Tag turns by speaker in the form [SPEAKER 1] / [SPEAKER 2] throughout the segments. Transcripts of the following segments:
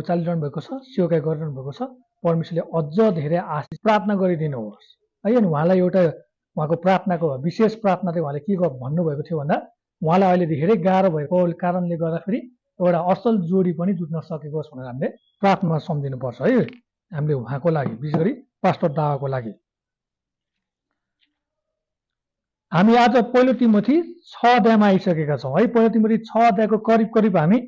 [SPEAKER 1] उचालिरहनु भएको छ सेवकाई गरिरहनु भएको छ परमेश्वरले अझ धेरै आशिष प्रार्थना गरिदिनुहोस्। है अनि उहाँलाई एउटा उहाँको प्रार्थनाको विशेष प्रार्थना चाहिँ उहाँले के भन्नुभएको थियो भन्दा उहाँलाई अहिले धेरै गाह्रो भएको कारणले गर्दाखेरि एउटा असल जोडी पनि जुट्न सकेको होस् भनेर हामीले प्रार्थनामा सम्झिनुपर्छ है। हामीले उहाँको लागि विशेष गरी पास्टर दावाको लागि। हामी आज पहिलो तिमोथी छ अध्यायमा आइसकेका छौँ। है पहिलो तिमोथी छ अध्यायको करिब करिब हामी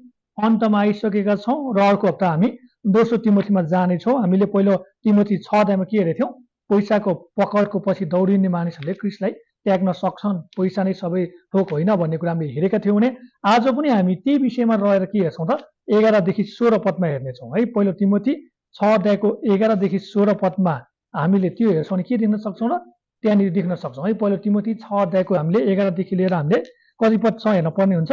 [SPEAKER 1] अन्तमा आइसकेका छौँ र अर्को हप्ता हामी दोस्रो तिमोथीमा जानेछौँ। हामीले पहिलो तिमोथी छ अध्यायमा के हेरेको थियौँ? पैसाको पकडको पछि दौडिने मानिसहरूले क्रिसलाई त्याग्न सक्छन्। पैसा नै सबै थोक होइन भन्ने कुरा हामीले हेरेका थियौँ भने आज पनि हामी त्यही विषयमा रहेर के हेर्छौँ त? एघारदेखि सोह्र पदमा हेर्नेछौँ। है पहिलो तिमोथी छ अध्यायको एघारदेखि सोह्र पदमा हामीले त्यो हेर्छौँ भने के देख्न सक्छौँ र त्यहाँनिर देख्न सक्छौँ। है पहिलो तिमोथी छ अध्यायको हामीले एघारदेखि लिएर हामीले कति पद छ हेर्न पर्ने हुन्छ।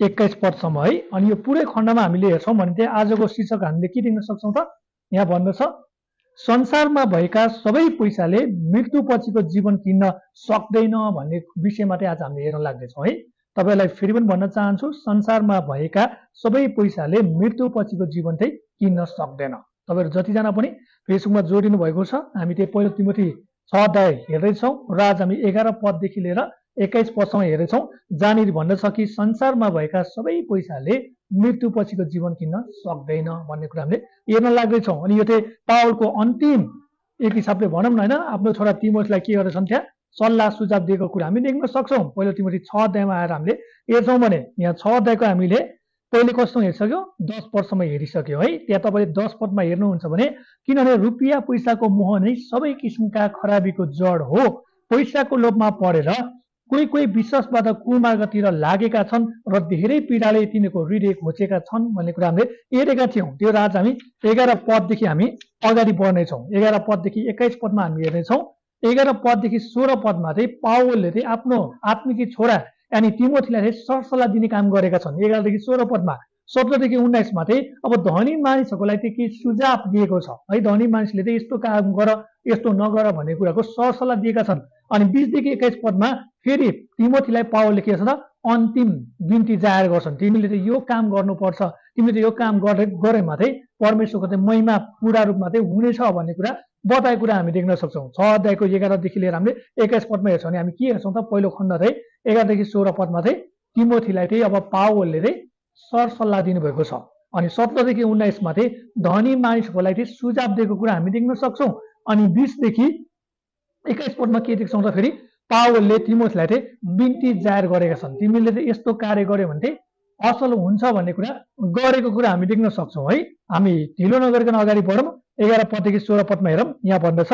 [SPEAKER 1] एक्काइस पदसम्म है? अनि यो पुरै खण्डमा हामीले हेर्छौँ भने चाहिँ आजको शीर्षक हामीले के देख्न सक्छौँ त? यहाँ भन्दछ संसारमा भएका सबै पैसाले मृत्यु पछिको जीवन किन्न सक्दैन भन्ने विषयमा चाहिँ आज हामीले हेर्न लाग्दैछौँ है? तपाईँलाई फेरि पनि भन्न चाहन्छु संसारमा भएका सबै पैसाले मृत्यु पछिको जीवन चाहिँ किन्न सक्दैन। तपाईँहरू जतिजना पनि फेसबुकमा जोडिनु भएको छ हामी त्यही पहिलो तिमोथी छ अध्याय हेर्दैछौँ। र आज हामी एघार पददेखि लिएर एक्काइस पदसम्म हेरेछौँ जहाँनिर भन्दछ कि संसारमा भएका सबै पैसाले मृत्यु पछिको जीवन किन्न सक्दैन भन्ने कुरा हामीले हेर्न लाग्दैछौँ। अनि यो चाहिँ पावलको अन्तिम एक हिसाबले भनौँ न होइन? आफ्नो छोरा तिमोथीलाई के गरेछन् त्यहाँ? सल्लाह सुझाव दिएको कुरा हामी देख्न सक्छौँ। पहिलो तिमोथी छ अध्यायमा आएर हामीले हेर्छौँ भने यहाँ छ अध्यायको हामीले पहिले कस्तो हेरिसक्यो? दस पदसम्म हेरिसक्यो है। त्यहाँ तपाईँले दस पदमा हेर्नुहुन्छ भने किनभने रुपियाँ पैसाको मोह नै सबै किसिमका खराबीको जड हो। पैसाको लोभमा परेर कोही कोही विश्वासबाट कुमार्गतिर लागेका छन् र धेरै पीडाले तिनीहरूको हृदय घोचेका छन् भन्ने कुरा हामीले हेरेका थियौँ। त्यो राज हामी एघार पददेखि हामी अगाडि बढ्नेछौँ। एघार पददेखि एक्काइस पदमा हामी हेर्नेछौँ। एघार पददेखि सोह्र पदमा चाहिँ पावलले चाहिँ आफ्नो आत्मिकी छोरा यानि तिमोथीलाई चाहिँ सरसल्लाह दिने काम गरेका छन्। एघारदेखि सोह्र पदमा सत्रदेखि उन्नाइसमा चाहिँ अब धनी मानिसहरूको लागि चाहिँ के सुझाव दिएको छ। है धनी मानिसले चाहिँ यस्तो काम गर यस्तो नगर भन्ने कुराको सरसल्लाह दिएका छन्। अनि बिसदेखि एक्काइस पदमा फेरि तिमोथीलाई पावलले के छ अन्तिम बिन्ती जाहेर गर्छन्। तिमीले चाहिँ यो काम गर्नुपर्छ। तिमीले यो काम गरे गरेमा चाहिँ परमेश्वरको चाहिँ महिमा पुरा रूपमा चाहिँ हुनेछ भन्ने कुरा बताएको कुरा हामी देख्न सक्छौँ। छ अध्यायको एघारदेखि लिएर हामीले एक्काइस पदमा हेर्छौँ भने हामी के हेर्छौँ त? पहिलो खण्ड चाहिँ एघारदेखि सोह्र पदमा चाहिँ तिमोथीलाई चाहिँ अब पावलले चाहिँ सरसल्लाह दिनुभएको छ। अनि सत्रदेखि उन्नाइसमा चाहिँ धनी मानिसहरूको लागि चाहिँ सुझाव दिएको कुरा हामी देख्न सक्छौँ। अनि बिसदेखि एक्काइस पदमा के देख्छौँ त फेरि पावलले तिमोथीलाई चाहिँ बिन्ती जाहेर गरेका छन्। तिमीले चाहिँ यस्तो कार्य गर्यो भने चाहिँ असल हुन्छ भन्ने कुरा गरेको कुरा हामी देख्न सक्छौँ है। हामी ढिलो नगरिकन अगाडि बढौँ। एघार पददेखि सोह्र पदमा हेरौँ यहाँ भन्दछ।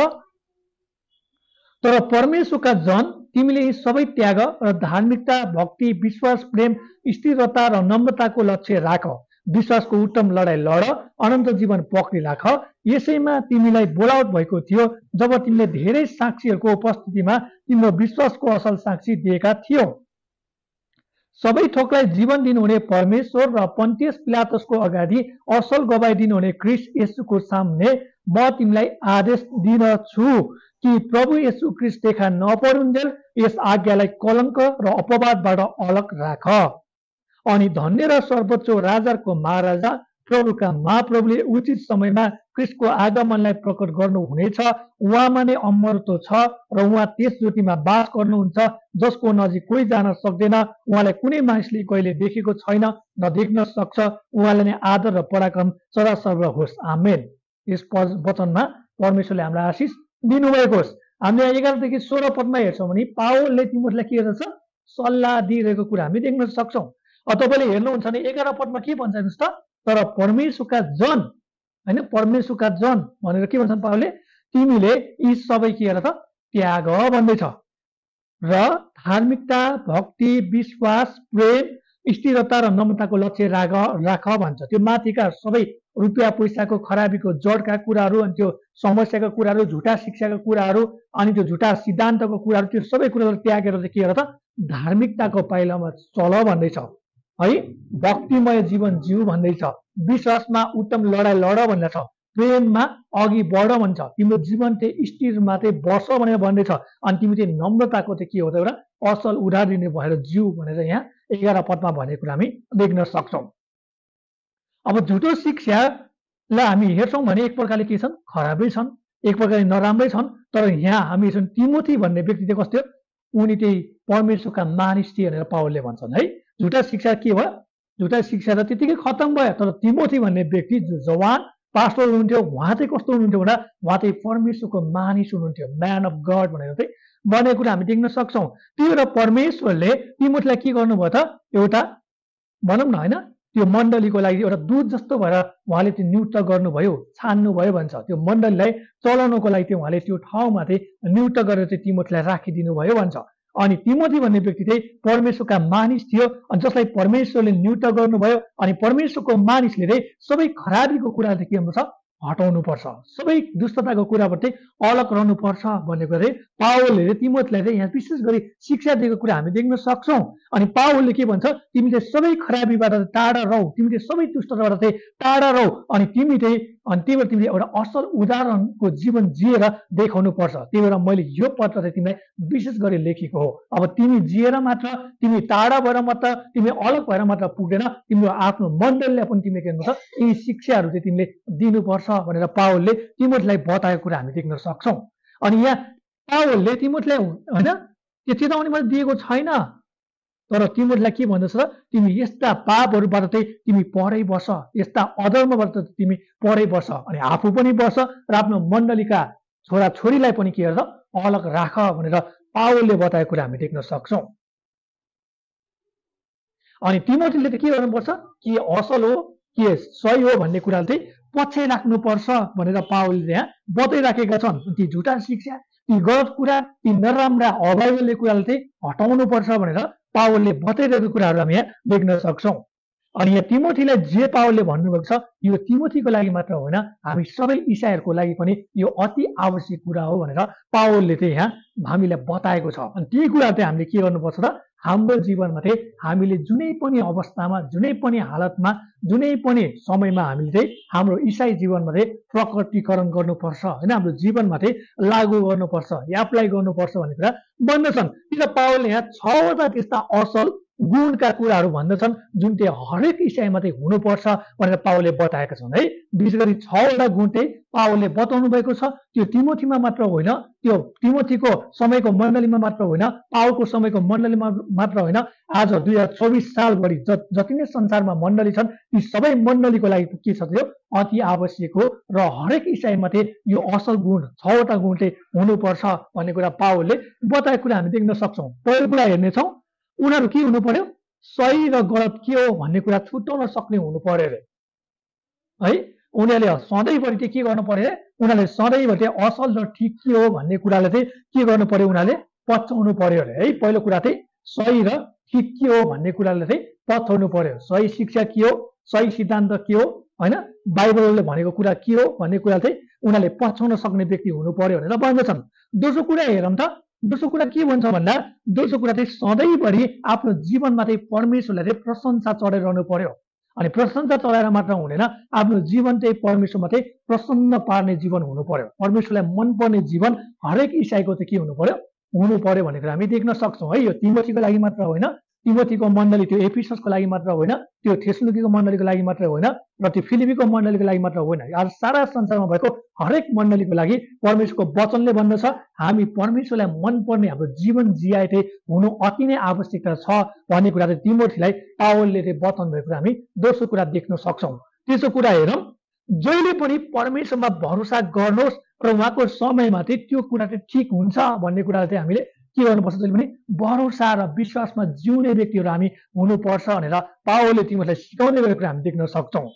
[SPEAKER 1] तर परमेश्वरका जन तिमीले यी सबै त्याग र धार्मिकता भक्ति विश्वास प्रेम स्थिरता र नम्रताको लक्ष्य राख। विश्वासको उत्तम लडाइँ लड अनन्त जीवन पक्री राख। यसैमा तिमीलाई बोलावट भएको थियो जब तिमीले धेरै साक्षीहरूको उपस्थितिमा तिम्रो विश्वासको असल साक्षी दिएका थियौ। सबै थोकलाई जीवन दिनुहुने परमेश्वर र पन्टियस पिलातसको अगाडि असल गवाई दिनुहुने क्रिस यसुको सामने म तिमीलाई आदेश दिनछु कि प्रभु यसु क्रिस देखा नपरुन्जेल यस आज्ञालाई कलङ्क र अपवादबाट अलग राख। अनि धन्य र सर्वोच्च राजाको महाराजा प्रभुका महाप्रभुले उचित समयमा क्रिस्टको आगमनलाई प्रकट गर्नुहुनेछ। उहाँमा नै अमरत्व छ र उहाँ त्यस ज्योतिमा बास गर्नुहुन्छ जसको नजिक कोही जान सक्दैन। उहाँलाई कुनै मानिसले कहिले देखेको छैन न देख्न सक्छ। उहाँले नै आदर र पराक्रम सदासर्व होस्। आमेन। यस वचनमा परमेश्वरले हामीलाई आशिष दिनुभएको होस्। हामीले एघारदेखि सोह्र पदमा हेर्छौँ भने पावलले तिमीहरूलाई के गर्दछ? सल्लाह दिइरहेको कुरा हामी देख्न सक्छौँ। तपाईँले हेर्नुहुन्छ भने एघार पदमा के भन्छ हेर्नुहोस् त? तर परमेश्वरका जन होइन? परमेश्वरका जन भनेर के भन्छन् पावले? तिमीले यी सबै के हेर त? त्याग भन्दैछ। र धार्मिकता भक्ति विश्वास प्रेम स्थिरता र नम्रताको लक्ष्य राख राख भन्छ। त्यो माथिका सबै रुपियाँ पैसाको खराबीको जडका कुराहरू अनि त्यो समस्याका कुराहरू झुटा शिक्षाका कुराहरू अनि त्यो झुटा सिद्धान्तको कुराहरू त्यो सबै कुराहरू त्यागेर चाहिँ के हेर त? धार्मिकताको पाइलामा चल भन्दैछ। है? भक्तिमय जीवन जिउ भन्दैछ। विश्वासमा उत्तम लडाइँ लड भनेर छ। प्रेममा अघि बढ भन्छ। तिम्रो जीवन चाहिँ स्थिरमा चाहिँ बस भनेर भन्दैछ। अनि तिमी चाहिँ नम्रताको चाहिँ के हो त एउटा असल उधार दिने भएर जिउ भनेर यहाँ एघार पदमा भनेको कुरा हामी देख्न सक्छौँ। अब झुटो शिक्षालाई हामी हेर्छौँ भने एक प्रकारले के छन्? खराबै छन्। एक प्रकारले नराम्रै छन्। तर यहाँ हामी हेर्छौँ तिमोथी भन्ने व्यक्ति चाहिँ कस्तो? उनी त्यही परमेश्वरका मानिस थिए भनेर पावलले भन्छन् है? झुटा शिक्षा के भयो? झुटा शिक्षा त त्यतिकै खत्तम भयो तर तिमोथी भन्ने व्यक्ति जवान पास्टर हुनुहुन्थ्यो उहाँ चाहिँ कस्तो हुनुहुन्थ्यो भन्दा उहाँ चाहिँ परमेश्वरको मानिस हुनुहुन्थ्यो म्यान अफ गड भनेर चाहिँ भनेको कुरा हामी देख्न सक्छौँ। त्यो एउटा परमेश्वरले तिमोथीलाई के गर्नुभयो त? एउटा भनौँ न होइन? त्यो मण्डलीको लागि एउटा दुध जस्तो भएर उहाँले त्यो नियुक्त गर्नुभयो छान्नुभयो भन्छ। त्यो मण्डलीलाई चलाउनको लागि चाहिँ उहाँले त्यो ठाउँमा चाहिँ नियुक्त गरेर चाहिँ तिमोथीलाई राखिदिनु भयो भन्छ। अनि तिमोथी भन्ने व्यक्ति चाहिँ परमेश्वरका मानिस थियो अनि जसलाई परमेश्वरले नियुक्त गर्नुभयो अनि परमेश्वरको मानिसले चाहिँ सबै खराबीको कुरा चाहिँ के हुन्छ हटाउनुपर्छ। सबै दुष्टताको कुराबाट चाहिँ अलग रहनुपर्छ भन्ने कुरा चाहिँ पावलले तिमोथीलाई चाहिँ यहाँ विशेष गरी शिक्षा दिएको कुरा हामी देख्न सक्छौँ। अनि पावलले के भन्छ? तिमी चाहिँ सबै खराबीबाट टाढा रह। तिमी चाहिँ सबै दुष्टताबाट चाहिँ टाढा रह। अनि तिमी चाहिँ अनि त्यही भएर तिमीले एउटा असल उदाहरणको जीवन जिएर देखाउनु पर्छ त्यही भएर मैले यो पत्र चाहिँ तिमीलाई विशेष गरी लेखेको हो। अब तिमी जिएर मात्र तिमी टाढा भएर मात्र तिमी अलग भएर मात्र पुग्दैन तिम्रो आफ्नो मण्डललाई पनि तिमीले के गर्नुपर्छ यी शिक्षाहरू चाहिँ तिमीले दिनुपर्छ भनेर पावलले तिमीलाई बताएको कुरा हामी देख्न सक्छौँ। अनि यहाँ पावलले तिमीलाई होइन? त्यो चेतावनी मैले दिएको छैन। तर तिमीहरूलाई के भन्दछ तिमी यस्ता पापहरूबाट चाहिँ तिमी परै बस। यस्ता अधर्मबाट तिमी परै बस। अनि आफू पनि बस र आफ्नो मण्डलीका छोरा छोरीलाई पनि के गर्छ? अलग राख भनेर पावलले बताएको कुरा हामी देख्न सक्छौँ। अनि तिमीले त के गर्नुपर्छ? के असल हो के सही हो भन्ने कुराले चाहिँ पछि राख्नुपर्छ भनेर पावलले यहाँ बताइराखेका छन्। ती झुटा शिक्षा ती गलत कुरा ती नराम्रा अभावले कुरालाई चाहिँ हटाउनुपर्छ भनेर पावलले बताइरहेको कुराहरू हामी यहाँ देख्न सक्छौँ। अनि यहाँ तिमोथीलाई जे पावलले भन्नुभएको छ यो तिमोथीको लागि मात्र होइन हामी सबै इसाईहरूको लागि पनि यो अति आवश्यक कुरा हो भनेर पावलले चाहिँ यहाँ हामीलाई बताएको छ। अनि ती कुरा चाहिँ हामीले के गर्नुपर्छ र हाम्रो जीवनमा चाहिँ हामीले जुनै पनि अवस्थामा जुनै पनि हालतमा जुनै पनि समयमा हामीले चाहिँ हाम्रो इसाई जीवनमा चाहिँ प्रकटीकरण गर्नुपर्छ होइन हाम्रो जीवनमा चाहिँ लागू गर्नुपर्छ एप्लाई गर्नुपर्छ भन्ने कुरा भन्दछन् किन पावलले यहाँ छवटा त्यस्ता असल गुणका कुराहरू भन्दछन् जुन चाहिँ हरेक इसाईमा चाहिँ हुनुपर्छ भनेर पावलले बताएका छन्। है विशेष गरी छवटा गुण चाहिँ पावलले बताउनु भएको छ। त्यो तिमोथीमा मात्र होइन त्यो तिमोथीको समयको मण्डलीमा मात्र होइन पावलको समयको मण्डलीमा मात्र होइन। आज दुई हजार चौबिस सालभरि जति नै संसारमा मण्डली छन् ती सबै मण्डलीको लागि के छ त्यो? अति आवश्यक हो र हरेक इसाईमा चाहिँ यो असल गुण छवटा गुण चाहिँ हुनुपर्छ भन्ने कुरा पावलले बताएको कुरा हामी देख्न सक्छौँ। पहिलो कुरा हेर्नेछौँ उनीहरू के हुनु पर्यो? सही र गलत के हो भन्ने कुरा छुट्याउन सक्ने हुनु पर्यो अरे। है? उनीहरूले सधैँभरि चाहिँ के गर्नु पर्यो? उनीहरूले सधैँभरि असल र ठिक के हो भन्ने कुरालाई चाहिँ के गर्नु पर्यो उनीहरूले? पछ्याउनु पर्यो अरे। है? पहिलो कुरा चाहिँ सही र ठिक के हो भन्ने कुरालाई चाहिँ पछ्याउनु पर्यो। सही शिक्षा के हो? सही सिद्धान्त के हो? होइन? बाइबलले भनेको कुरा के हो भन्ने कुरा चाहिँ उनीहरूले पछ्याउन सक्ने व्यक्ति हुनु पर्यो भनेर भन्दछन्। दोस्रो कुरा हेरौँ त। दोस्रो कुरा के भन्छ भन्दा दोस्रो कुरा चाहिँ सधैँभरि आफ्नो जीवनमा चाहिँ परमेश्वरलाई चाहिँ प्रशंसा चढाइरहनु पर्यो। अनि प्रशंसा चढाएर मात्र हुँदैन आफ्नो जीवन चाहिँ परमेश्वरमा चाहिँ प्रसन्न पार्ने जीवन हुनु पर्यो। परमेश्वरलाई मनपर्ने जीवन हरेक इसाईको चाहिँ के हुनु पर्यो? हुनु पर्यो भनेर हामी देख्न सक्छौँ है। यो तिमोथीको लागि मात्र होइन तिमोथीको मण्डली त्यो एपिसको लागि मात्र होइन त्यो थेसलुकीको मण्डलीको लागि मात्र होइन र त्यो फिलिपीको मण्डलीको लागि मात्र होइन। आज सारा संसारमा भएको हरेक मण्डलीको लागि परमेश्वरको वचनले भन्दछ। हामी परमेश्वरलाई मनपर्ने हाम्रो जीवन चाहिँ हुनु अति नै आवश्यकता छ भन्ने कुरा चाहिँ तिमोथीलाई पावलले चाहिँ बताउनु भएको हामी दोस्रो कुरा देख्न सक्छौँ। तेस्रो कुरा हेरौँ जहिले पनि परमेश्वरमा भरोसा गर्नुहोस् र उहाँको समयमा चाहिँ त्यो कुरा चाहिँ ठिक हुन्छ भन्ने कुरा चाहिँ हामीले के गर्नुपर्छ जहिले पनि भरोसा र विश्वासमा जिउने व्यक्तिहरू हामी हुनुपर्छ भनेर पाओले तिमीलाई सिकाउने गरेको हामी देख्न सक्छौँ।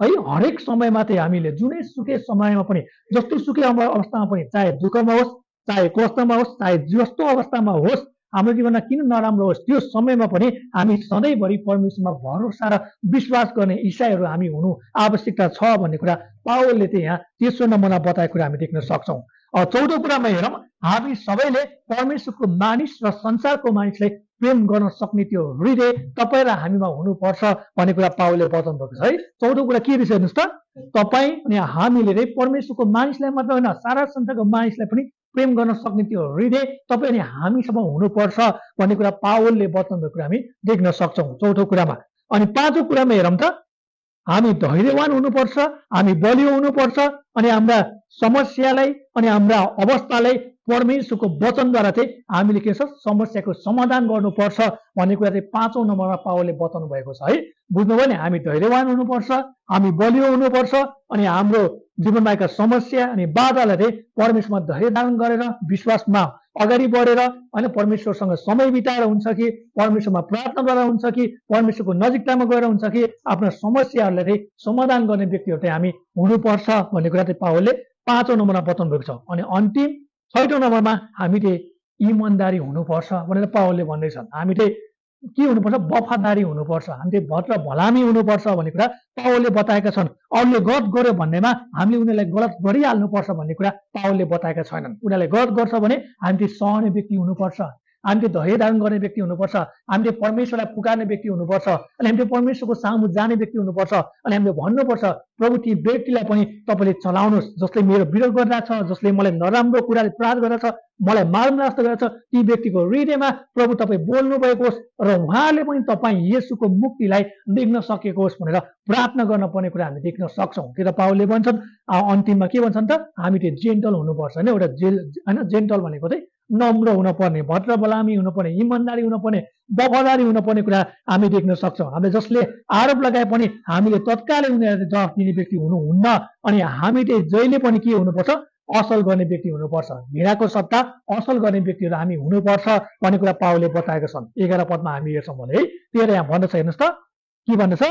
[SPEAKER 1] है हरेक समयमा चाहिँ हामीले जुनै सुकै समयमा पनि जस्तो सुकै अवस्थामा पनि चाहे दुःखमा होस् चाहे कष्टमा होस् चाहे जस्तो अवस्थामा होस् हाम्रो जीवनमा किन नराम्रो होस्? त्यो समयमा पनि हामी सधैँभरि परमेश्वरमा भरोसा र विश्वास गर्ने इसाईहरू हामी हुनु आवश्यकता छ भन्ने कुरा पावलले चाहिँ यहाँ तेस्रो नमुना बताएको कुरा हामी देख्न सक्छौँ। चौधौँ कुरामा हेरौँ हामी सबैले परमेश्वरको मानिस र संसारको मानिसलाई प्रेम गर्न सक्ने त्यो हृदय तपाईँ र हामीमा हुनुपर्छ भन्ने कुरा पावलले बताउनु भएको छ है। चौधौँ कुरा के रहेछ हेर्नुहोस् त? तपाईँ अनि हामीले परमेश्वरको मानिसलाई मात्र होइन सारा संसारको मानिसलाई पनि प्रेम गर्न सक्ने त्यो हृदय तपाईँ अनि हामीसँग हुनुपर्छ भन्ने कुरा पावलले बताउनु कुरा हामी देख्न सक्छौँ चौथो कुरामा। अनि पाँचौँ कुरामा हेरौँ त हामी धैर्यवान हुनुपर्छ हामी बलियो हुनुपर्छ अनि हाम्रा समस्यालाई अनि हाम्रा अवस्थालाई परमेश्वरको वचनद्वारा चाहिँ हामीले के छ समस्याको समाधान गर्नुपर्छ भन्ने कुरा चाहिँ पाँचौँ नम्बरमा पावलले बताउनु भएको छ है? बुझ्नुभयो नि हामी धैर्यवान हुनुपर्छ हामी बलियो हुनुपर्छ अनि हाम्रो जीवनमा आएका समस्या अनि बाधालाई चाहिँ परमेश्वरमा धैर्य धारण गरेर विश्वासमा अगाडि बढेर होइन परमेश्वरसँग समय बिताएर हुन्छ कि परमेश्वरमा प्रार्थनाद्वारा हुन्छ कि परमेश्वरको नजिकतामा गएर हुन्छ कि आफ्ना समस्याहरूलाई चाहिँ समाधान गर्ने व्यक्तिहरू चाहिँ हामी हुनुपर्छ भन्ने कुरा चाहिँ पावलले पाँचौँ नम्बरमा बताउनु भएको छ। अनि अन्तिम छैटौँ नम्बरमा हामीले इमान्दारी हुनुपर्छ भनेर पावलले भन्दैछन्। हामी चाहिँ के हुनुपर्छ? वफादारी हुनुपर्छ। हामी चाहिँ भद्र भलामी हुनुपर्छ भन्ने कुरा पावलले बताएका छन्। अरूले गलत गर्यो भन्नेमा हामीले उनीहरूलाई गलत गरिहाल्नुपर्छ भन्ने कुरा पावलले बताएका छैनन्। उनीहरूले गलत गर्छ भने हामी चाहिँ सहने व्यक्ति हुनुपर्छ। हामीले धैर्य धारण गर्ने व्यक्ति हुनुपर्छ हामीले परमेश्वरलाई पुकार्ने व्यक्ति हुनुपर्छ अनि हामीले परमेश्वरको सामु जाने व्यक्ति हुनुपर्छ अनि हामीले भन्नुपर्छ प्रभु ती व्यक्तिलाई पनि तपाईँले चलाउनुहोस् जसले मेरो विरोध गरिरहेछ जसले मलाई नराम्रो कुराले प्राप्त गरेछ मलाई मार्न जस्तो गरेछ ती व्यक्तिको हृदयमा प्रभु तपाईँ बोल्नु भएको होस् र उहाँले पनि तपाईँ यसुको मुक्तिलाई देख्न सकेको होस् भनेर प्रार्थना गर्न पर्ने कुरा हामी देख्न सक्छौँ। त्यो त पावलले भन्छन्? अन्तिममा के भन्छन् त? हामी त्यो जेन्टल हुनुपर्छ होइन एउटा जेल होइन जेन्टल भनेको चाहिँ नम्र हुनुपर्ने भद्र बलामी हुनुपर्ने इमान्दारी हुनुपर्ने वफादारी हुनुपर्ने कुरा हामी देख्न सक्छौँ। हामीले जसले आरोप लगाए पनि हामीले तत्कालै उनीहरूले जवाफ दिने व्यक्ति हुनुहुन्न अनि हामी चाहिँ जहिले पनि के हुनुपर्छ? असल गर्ने व्यक्ति हुनुपर्छ। घिराको सट्टा असल गर्ने व्यक्तिहरू हामी हुनुपर्छ भन्ने कुरा पावले बताएका छन्। एघार पदमा हामी हेर्छौँ भने है तेह्र यहाँ भन्दछ हेर्नुहोस् त। के भन्दछ?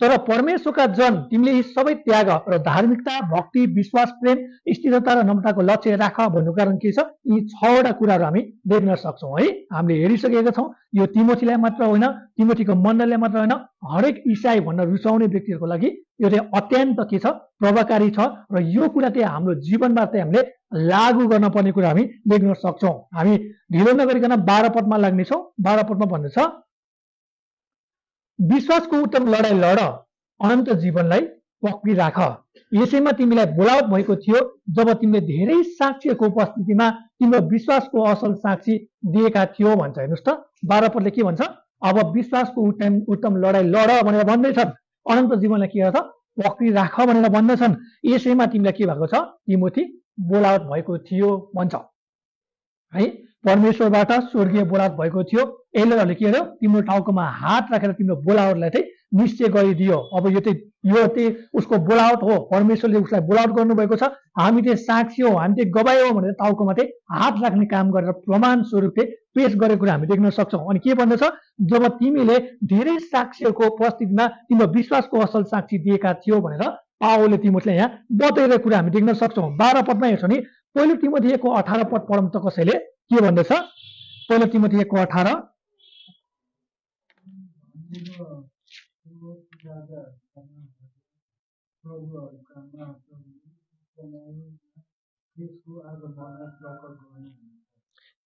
[SPEAKER 1] तर परमेश्वरका जन तिमीले यी सबै त्याग र धार्मिकता भक्ति विश्वास प्रेम स्थिरता र नम्रताको लक्ष्य राख भन्नु कारण के छ? यी छवटा कुराहरू हामी देख्न सक्छौँ है? हामीले हेरिसकेका छौँ। यो तिमोथीलाई मात्र होइन तिमोथीको मण्डललाई मात्र होइन हरेक इसाई भन्न रुचाउने व्यक्तिहरूको लागि यो चाहिँ अत्यन्त के छ? प्रभावकारी छ र यो कुरा चाहिँ हाम्रो जीवनमा चाहिँ हामीले लागू गर्न पर्ने कुरा हामी देख्न सक्छौँ। हामी ढिलो नगरिकन बाह्र पदमा लाग्नेछौँ। बाह्र पदमा भन्नेछ विश्वासको उत्तम लडाइँ लड अनन्त जीवनलाई पक्री राख। यसैमा तिमीलाई बोलावट भएको थियो जब तिमीले धेरै साक्षीहरूको उपस्थितिमा तिम्रो विश्वासको असल साक्षी दिएका थियो भन्छ। हेर्नुहोस् त बाह्र पदले के भन्छ? अब विश्वासको उत्तम उत्तम लडाइँ लड भनेर भन्दैछन्। अनन्त जीवनलाई के गर्छ? पक्री राख भनेर भन्दछन्। यसैमा तिमीलाई के भएको छ? तिमोथी बोलावट भएको थियो भन्छ। है? परमेश्वरबाट स्वर्गीय बोलावट भएको थियो। एलरहरूले के गर्यो? तिम्रो टाउकोमा हात राखेर तिम्रो बोलावटलाई चाहिँ निश्चय गरिदियो। अब यो चाहिँ यो चाहिँ उसको बोलावट हो। परमेश्वरले उसलाई बोलावट गर्नुभएको छ। हामी चाहिँ साक्षी हो। हामी चाहिँ गवाई भनेर टाउकोमा चाहिँ हात राख्ने काम गरेर प्रमाण स्वरूप चाहिँ पेश गरेको कुरा हामी देख्न सक्छौँ। अनि के भन्दछ? जब तिमीले धेरै साक्षीहरूको उपस्थितिमा तिम्रो विश्वासको असल साक्षी दिएका थियो भनेर पाओले तिमीले यहाँ बताइरहेको कुरा हामी देख्न सक्छौँ। बाह्र पदमा हेर्छौँ नि पहिलो तिमीको अठार पद पढौँ त कसैले के भन्दछ? पहिलो तिमती एकको अठार।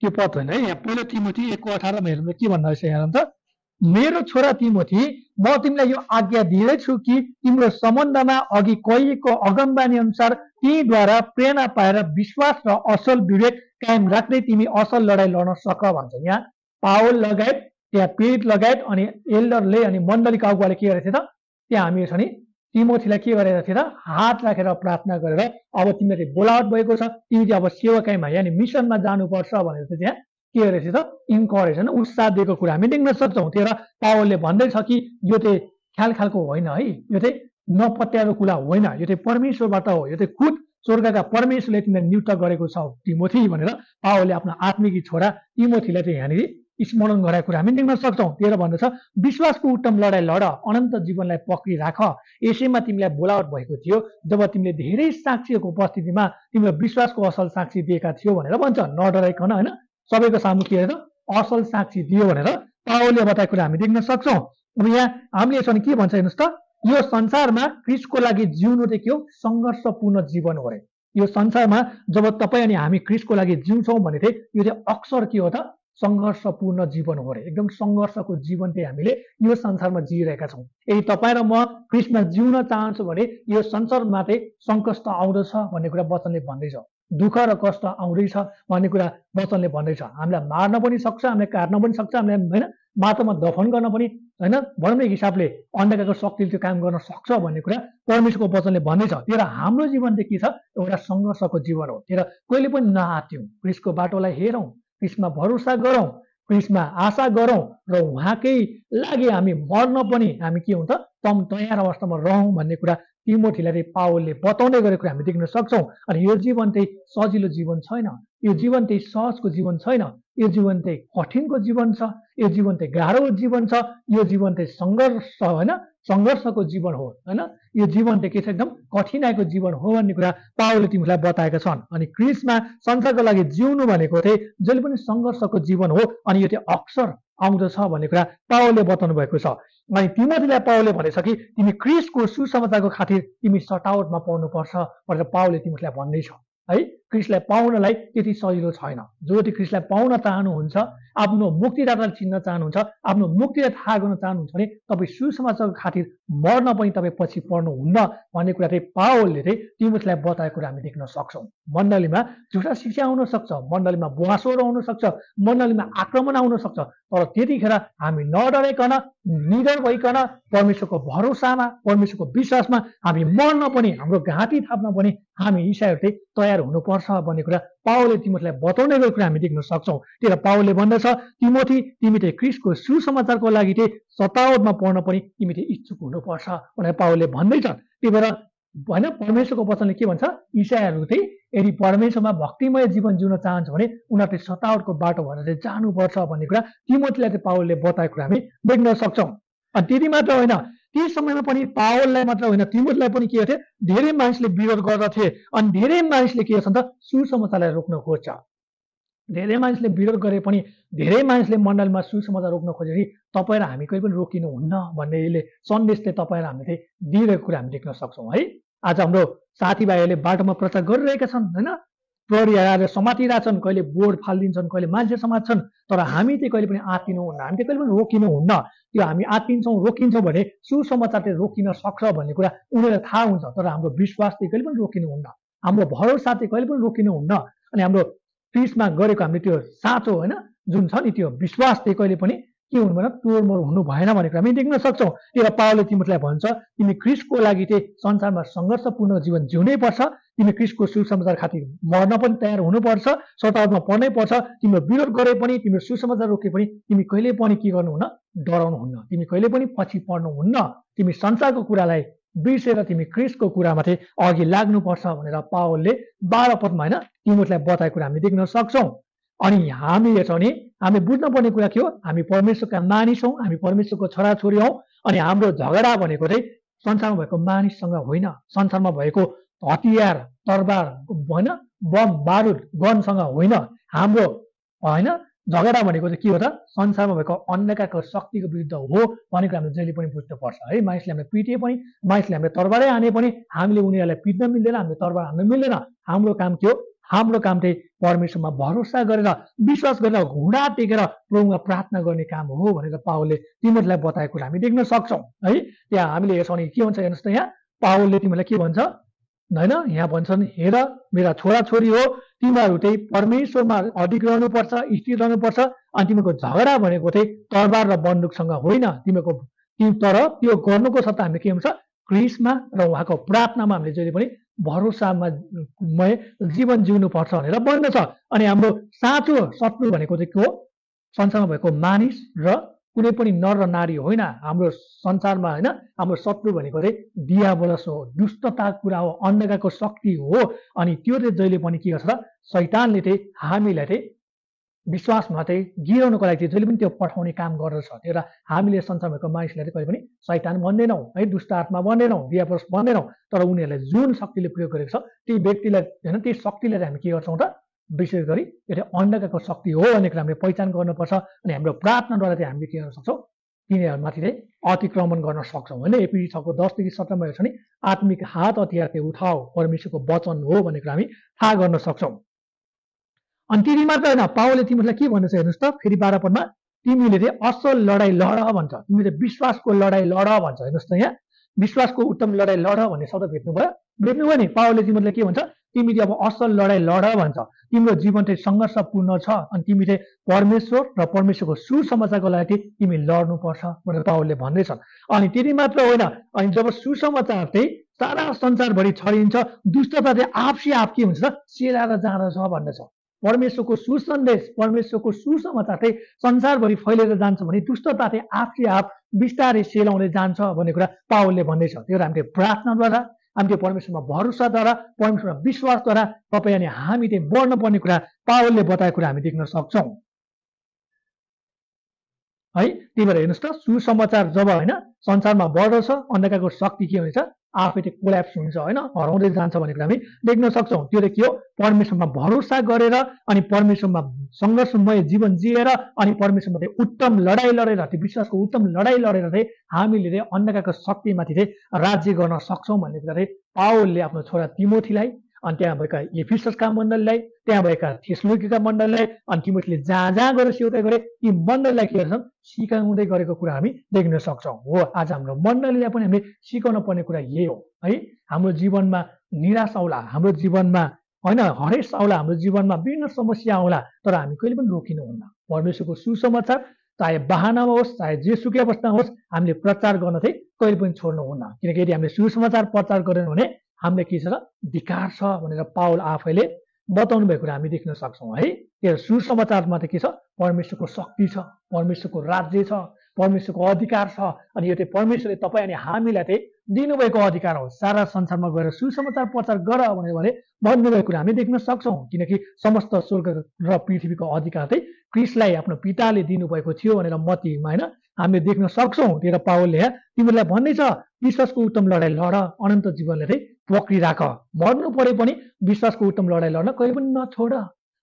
[SPEAKER 1] त्यो पद होइन है यहाँ पहिलो तिमोथी एकको अठारमा हेर्नु के भन्दा रहेछ यहाँ त? मेरो छोरा तिमोथी म तिमीलाई यो आज्ञा दिँदैछु कि तिम्रो सम्बन्धमा अघि कहिएको अगमबानी अनुसार तीद्वारा प्रेरणा पाएर विश्वास र असल विवेक कायम राख्दै तिमी असल लडाइँ लड्न सक भन्छ। यहाँ पावल लगायत त्यहाँ पीडित लगायत अनि एल्डरले अनि मण्डलीको अगुवाले के गरेको थियो त? त्यहाँ हामी छ तिमोथीलाई के गरेको थियो त? हात राखेर प्रार्थना गरेर अब तिमीले बोलावट भएको छ। तिमी अब सेवकाईमा यानि मिसनमा जानुपर्छ भनेर चाहिँ त्यहाँ के गरेको थियो त? इन्करेज होइन उत्साह दिएको कुरा हामी देख्न सक्छौँ। त्यही पावलले भन्दैछ कि यो चाहिँ ख्याल खालको होइन है। यो चाहिँ नपत्याएको कुरा होइन। यो चाहिँ परमेश्वरबाट हो। यो चाहिँ खुद स्वर्गका परमेश्वरले तिमीलाई नियुक्त गरेको छ तिमोथी भनेर पावलले आफ्नो आत्मिकी छोरा तिमोथीलाई चाहिँ यहाँनिर स्मरण गराएको कुरा हामी देख्न सक्छौँ। तेह्र भन्दछ विश्वासको उत्तम लडाइँ लड अनन्त जीवनलाई पक्री राख। यसैमा तिमीलाई बोलावट भएको थियो जब तिमीले धेरै साक्षीहरूको उपस्थितिमा तिम्रो विश्वासको असल साक्षी दिएका थियो भनेर भन्छ। नडराइकन होइन? सबैको सामु के अरे असल साक्षी दियो भनेर पावलले बताएको कुरा हामी देख्न सक्छौँ। अब यहाँ हामीले यसो के भन्छ हेर्नुहोस् त। यो संसारमा क्रिसको लागि जिउनु चाहिँ के हो? सङ्घर्षपूर्ण जीवन हो अरे। यो संसारमा जब तपाईँ अनि हामी क्रिसको लागि जिउँछौँ भने चाहिँ यो चाहिँ अक्सर के हो त? सङ्घर्षपूर्ण जीवन हो अरे। एकदम सङ्घर्षको जीवन चाहिँ हामीले यो संसारमा जिइरहेका छौँ। यदि तपाईँ र म क्रिसमा जिउन चाहन्छु भने यो संसारमा चाहिँ सङ्कष्ट आउँदछ भन्ने कुरा वचनले भन्दैछ। दुःख र कष्ट आउँदैछ भन्ने कुरा वचनले भन्दैछ। हामीलाई मार्न पनि सक्छ हामीलाई काट्न पनि सक्छ हामीलाई होइन? माटोमा दफन गर्न पनि होइन भनौँ हिसाबले अन्धकारको शक्तिले त्यो काम गर्न सक्छ भन्ने कुरा परमेश्वरको वचनले भन्दैछ। तर हाम्रो जीवन के छ एउटा सङ्घर्षको जीवन हो। तर कहिले पनि नआत्यौँ। क्रिसको बाटोलाई हेरौँ क्रिसमा भरोसा गरौँ क्रिसमा आशा गरौँ र उहाँकै लागि हामी मर्न पनि हामी के हुन्छ? तम तयार अवस्थामा रहौँ भन्ने कुरा तिमोठीलाई पावलले बताउँदै गरेको हामी देख्न सक्छौँ। अनि यो जीवन चाहिँ सजिलो जीवन छैन। यो जीवन चाहिँ सहजको जीवन छैन। यो जीवन चाहिँ कठिनको जीवन छ यो जीवन चाहिँ गाह्रो जीवन छ यो जीवन चाहिँ सङ्घर्ष होइन? सङ्घर्षको जीवन हो होइन? यो जीवन चाहिँ के छ? एकदम कठिनाइको जीवन हो भन्ने कुरा पावलले तिमीलाई बताएका छन्। अनि क्रिसमा संसारको लागि जिउनु भनेको चाहिँ जहिले पनि सङ्घर्षको जीवन हो अनि यो चाहिँ अक्सर आउँदछ भन्ने कुरा पावलले बताउनु भएको छ। अनि तिमीलाई पावलले भनेछ कि तिमी क्रिसको सुसमाचारको खातिर तिमी सटावटमा पाउनुपर्छ भनेर पावलले तिमीलाई भन्दैछ है? क्रिसलाई पाउनलाई त्यति सजिलो छैन। जो त्यो क्रिसलाई पाउन चाहनुहुन्छ आफ्नो मुक्तिदातालाई चिन्न चाहनुहुन्छ आफ्नो मुक्तिलाई थाहा गर्न चाहनुहुन्छ भने तपाईँ सुसमाचारको खातिर मर्न पनि तपाईँ पछि पर्नुहुन्न भन्ने कुरा चाहिँ पावलले चाहिँ तिमुथलाई बताएको कुरा हामी देख्न सक्छौँ। मण्डलीमा झुटा शिक्षा आउन सक्छ मण्डलीमा बुवासोहरू आउन सक्छ मण्डलीमा आक्रमण आउन सक्छ तर त्यतिखेर हामी नडराइकन निडर भइकन परमेश्वरको भरोसामा परमेश्वरको विश्वासमा हामी मर्न पनि हाम्रो घाँटी थाप्न पनि हामी इसाईहरू चाहिँ तयार हुनुपर्छ। भन्ने कुरा पावलले तिमीलाई बताउने गरेको कुरा हामी देख्न सक्छौँ। त्यही पावलले भन्दछ तिमोथी तिमी चाहिँ क्रिस्टको सुसमाचारको लागि चाहिँ सतावटमा पढ्न पनि तिमी चाहिँ इच्छुक हुनुपर्छ। भनेर पावलले भन्दैछ त्यही भएर होइन परमेश्वरको वचनले के भन्छ? इसाईहरू चाहिँ यदि परमेश्वरमा भक्तिमय जीवन जिउन चाहन्छ भने उनीहरूले सतावटको बाटो भएर चाहिँ जानुपर्छ भन्ने कुरा तिमोथीलाई चाहिँ पावलले बताएको कुरा हामी देख्न सक्छौँ। अनि त्यति मात्र होइन ती समयमा पनि पावललाई मात्र होइन तिमीहरूलाई पनि के गर्थे धेरै मानिसले विरोध गर्दथे अनि धेरै मानिसले के गर्छ त सुसमाचारलाई रोक्न खोज्छ। धेरै मानिसले विरोध गरे पनि धेरै मानिसले मण्डलमा सुसमाचार रोक्न खोजेपछि तपाईँ र हामी कहिले पनि रोकिनुहुन्न भन्ने यसले सन्देशले तपाईँ र हामीले दिइरहेको कुरा हामी देख्न सक्छौँ है। आज हाम्रो साथीभाइहरूले बाटोमा प्रचार गरिरहेका छन् होइन? प्रहरी आएर समातिरहेछन् कहिले बोर्ड फालिदिन्छन् कहिले मान्छे समात्छन् तर हामी चाहिँ कहिले पनि आत्तिनुहुन्न हामी चाहिँ कहिले पनि रोकिनुहुन्न त्यो हामी आत्तिन्छौँ रोकिन्छौँ भने सुसमाचार चाहिँ रोकिन सक्छ भन्ने कुरा उनीहरूलाई थाहा हुन्छ तर हाम्रो विश्वास चाहिँ कहिले पनि रोकिनुहुन्न हाम्रो भरोसा चाहिँ कहिले पनि रोकिनुहुन्न अनि हाम्रो क्रिसमा गरेको हामीले त्यो साँचो होइन जुन छ नि त्यो विश्वास चाहिँ कहिले पनि के हुनु भएन तोडमोड हुनु भएन भनेर हामी देख्न सक्छौँ। तर पावले तिमीलाई भन्छ तिमी क्रिसको लागि चाहिँ संसारमा सङ्घर्षपूर्ण जीवन जिउनै पर्छ। तिमी क्रिसको सुसमाचार खातिर मर्न पनि तयार हुनुपर्छ सतावटमा पर्नै पर्छ। तिम्रो विरोध गरे पनि तिम्रो सुसमाचार रोके पनि तिमी कहिले पनि के गर्नुहुन्न डराउनुहुन्न तिमी कहिले पनि पछि पर्नुहुन्न तिमी संसारको कुरालाई बिर्सेर तिमी क्रिसको कुरामा चाहिँ अघि लाग्नुपर्छ भनेर पावलले बाह्र पदमा होइन तिमीलाई बताएको कुरा हामी देख्न सक्छौँ। अनि हामी हेर्छौँ भने हामी बुझ्नुपर्ने कुरा के हो? हामी परमेश्वरका मानिस हौँ हामी परमेश्वरको छोराछोरी हौँ अनि हाम्रो झगडा भनेको चाहिँ संसारमा भएको मानिससँग होइन। संसारमा भएको हतियार तरबार होइन बम बारुद गनसँग होइन। हाम्रो होइन झगडा भनेको चाहिँ के हो त? संसारमा भएको अन्धकारको शक्तिको विरुद्ध हो भनेको हामीले जहिले पनि बुझ्नुपर्छ। है मानिसले हामीलाई पिटे पनि मानिसले हामीले तरबारै हाने पनि हामीले उनीहरूलाई पिट्न मिल्दैन हामीले तरबार हान्न मिल्दैन। हाम्रो काम के हो? हाम्रो काम चाहिँ परमेश्वरमा भरोसा गरेर विश्वास गरेर घुँडा टेकेर प्रभुमा प्रार्थना गर्ने काम हो भनेर पावलले तिमीहरूलाई बताएको कुरा हामी देख्न सक्छौँ। है त्यहाँ हामीले हेर्छौँ भने के भन्छ हेर्नुहोस् त यहाँ। पावलले तिमीलाई के भन्छ? होइन यहाँ भन्छन् हेर मेरा छोराछोरी हो तिमीहरू चाहिँ परमेश्वरमा अडिक रहनुपर्छ स्थिर रहनुपर्छ अनि तिमीको झगडा भनेको चाहिँ तरबार र बन्दुकसँग होइन। तिमीको तर त्यो गर्नुको सट्टा हामीले के हुन्छ? क्रिसमा र उहाँको प्रार्थनामा हामीले जहिले पनि भरोसामा जीवन जिउनुपर्छ भनेर भन्दछ अनि हाम्रो साँचो शत्रु भनेको चाहिँ के हो? संसारमा भएको मानिस र कुनै पनि नर र नारी होइन। हाम्रो संसारमा होइन हाम्रो शत्रु भनेको चाहिँ दियाबलस हो। दुष्टता कुरा हो अन्धकारको शक्ति हो। अनि त्यो चाहिँ जहिले पनि के गर्छ र सैतानले चाहिँ हामीलाई चाहिँ विश्वासमा चाहिँ गिराउनुको लागि चाहिँ जहिले पनि त्यो पठाउने काम गर्दछ त्यो र हामीले संसारमा मानिसलाई चाहिँ कहिले पनि सैतान भन्दैनौँ है दुष्ट आत्मा भन्दैनौँ दियापुरुष भन्दैनौँ तर उनीहरूलाई जुन शक्तिले प्रयोग गरेको छ त्यही व्यक्तिलाई होइन त्यही शक्तिलाई हामी के गर्छौँ त विशेष गरी यो अन्डकाको शक्ति हो भन्ने कुरा हामीले पहिचान गर्नुपर्छ अनि हाम्रो प्रार्थनाद्वारा चाहिँ हामीले के गर्न सक्छौँ तिनीहरूमाथि चाहिँ अतिक्रमण गर्न सक्छौँ होइन एपिडी छको दसदेखि सत्रमा हेर्छ भने आत्मिक हात हतियार चाहिँ उठाओ परमेश्वरको वचन हो भन्ने कुरा हामी थाहा गर्न सक्छौँ। अनि त्यति मात्र होइन पावले तिमीलाई के भन्दछ हेर्नुहोस् त फेरि बाह्र पदमा तिमीले चाहिँ असल लडाइँ लड भन्छ। तिमीले विश्वासको लडाइँ लड भन्छ। हेर्नुहोस् त यहाँ विश्वासको उत्तम लडाइँ लड भन्ने शब्द भेट्नुभयो। भेट्नुभयो नि पावलले तिमीलाई के भन्छ? तिमी चाहिँ अब असल लडाइँ लड भन्छ। तिम्रो जीवन चाहिँ सङ्घर्षपूर्ण छ। अनि तिमी चाहिँ परमेश्वर र परमेश्वरको सुसमाचारको लागि तिमी लड्नुपर्छ भनेर पावलले भन्दैछ। अनि त्यति मात्र होइन अनि जब सुसमाचार चाहिँ सारा संसारभरि छरिन्छ दुष्टता चाहिँ आफसी आफ के हुन्छ सेलाएर जाँदछ भन्दछ। परमेश्वरको सुसन्देश परमेश्वरको सुसमाचार चाहिँ संसारभरि फैलिएर जान्छ भने दुष्टता चाहिँ आफै आफ बिस्तारै सेलाउँदै जान्छ भन्ने कुरा पावलले भन्दैछ। त्यो हामीले प्रार्थनाद्वारा हामीले परमेश्वरमा भरोसाद्वारा परमेश्वरमा विश्वासद्वारा तपाईँ अनि हामी चाहिँ बढ्नुपर्ने कुरा पावलले बताएको कुरा हामी देख्न सक्छौँ। है त्यही भएर हेर्नुहोस् त सुसमाचार जब होइन संसारमा बढ्दछ अन्धकारको शक्ति के हुन्छ? आफै त्यो कोल्याप्स हुन्छ होइन? हराउँदै जान्छ भन्ने कुरा हामी देख्न सक्छौँ। त्यो चाहिँ के हो? परमेश्वरमा भरोसा गरेर अनि परमेश्वरमा सङ्घर्षमय जीवन जिएर अनि परमेश्वरमा चाहिँ उत्तम लडाइँ लडेर त्यो विश्वासको उत्तम लडाइँ लडेर चाहिँ हामीले चाहिँ अन्धकारको शक्तिमाथि चाहिँ राज्य गर्न सक्छौँ भन्ने कुरा चाहिँ पावलले आफ्नो छोरा तिमोथीलाई अनि त्यहाँ भएका एफिसका मण्डललाई त्यहाँ भएका थेस्लोकीका मण्डललाई अनि तिमीले जहाँ जहाँ गएर सिउता गरे ती मण्डललाई के गर्छन् सिकाउँदै गरेको कुरा हामी देख्न सक्छौँ। हो आज हाम्रो मण्डलीलाई पनि हामीले सिकाउन पर्ने कुरा यही हो। है हाम्रो जीवनमा निराश आउला हाम्रो जीवनमा होइन हरेस आउला हाम्रो जीवनमा विभिन्न समस्या आउला तर हामी कहिले पनि रोकिनुहुन्न परमेश्वरको सुसमाचार चाहे बाहनामा होस् चाहे जेसुकै अवस्थामा होस् हामीले प्रचार गर्न चाहिँ कहिले पनि छोड्नुहुन्न किनकि यदि हामीले सुसमाचार प्रचार गरेनौँ भने हामीले के छ धिकार छ भनेर पावल आफैले बताउनु भएको कुरा हामी देख्न सक्छौँ है? त्यो सुसमाचारमा त के छ परमेश्वरको शक्ति छ परमेश्वरको राज्य छ परमेश्वरको अधिकार छ अनि यो चाहिँ परमेश्वरले तपाईँ अनि हामीलाई चाहिँ दिनुभएको अधिकार हो। सारा संसारमा गएर सुसमाचार प्रचार गर भनेर भने भन्नुभएको कुरा हामी देख्न सक्छौँ किनकि समस्त स्वर्ग र पृथ्वीको अधिकार चाहिँ क्रिसलाई आफ्नो पिताले दिनुभएको थियो भनेर मतीमा होइन? हामीले देख्न सक्छौँ। त्यही पावलले तिमीलाई भन्दैछ विश्वासको उत्तम लडाइँ लड अनन्त जीवनले चाहिँ पक्रिराख मर्नु परे पनि विश्वासको उत्तम लडाइँ लड्न कहिले पनि नछोड।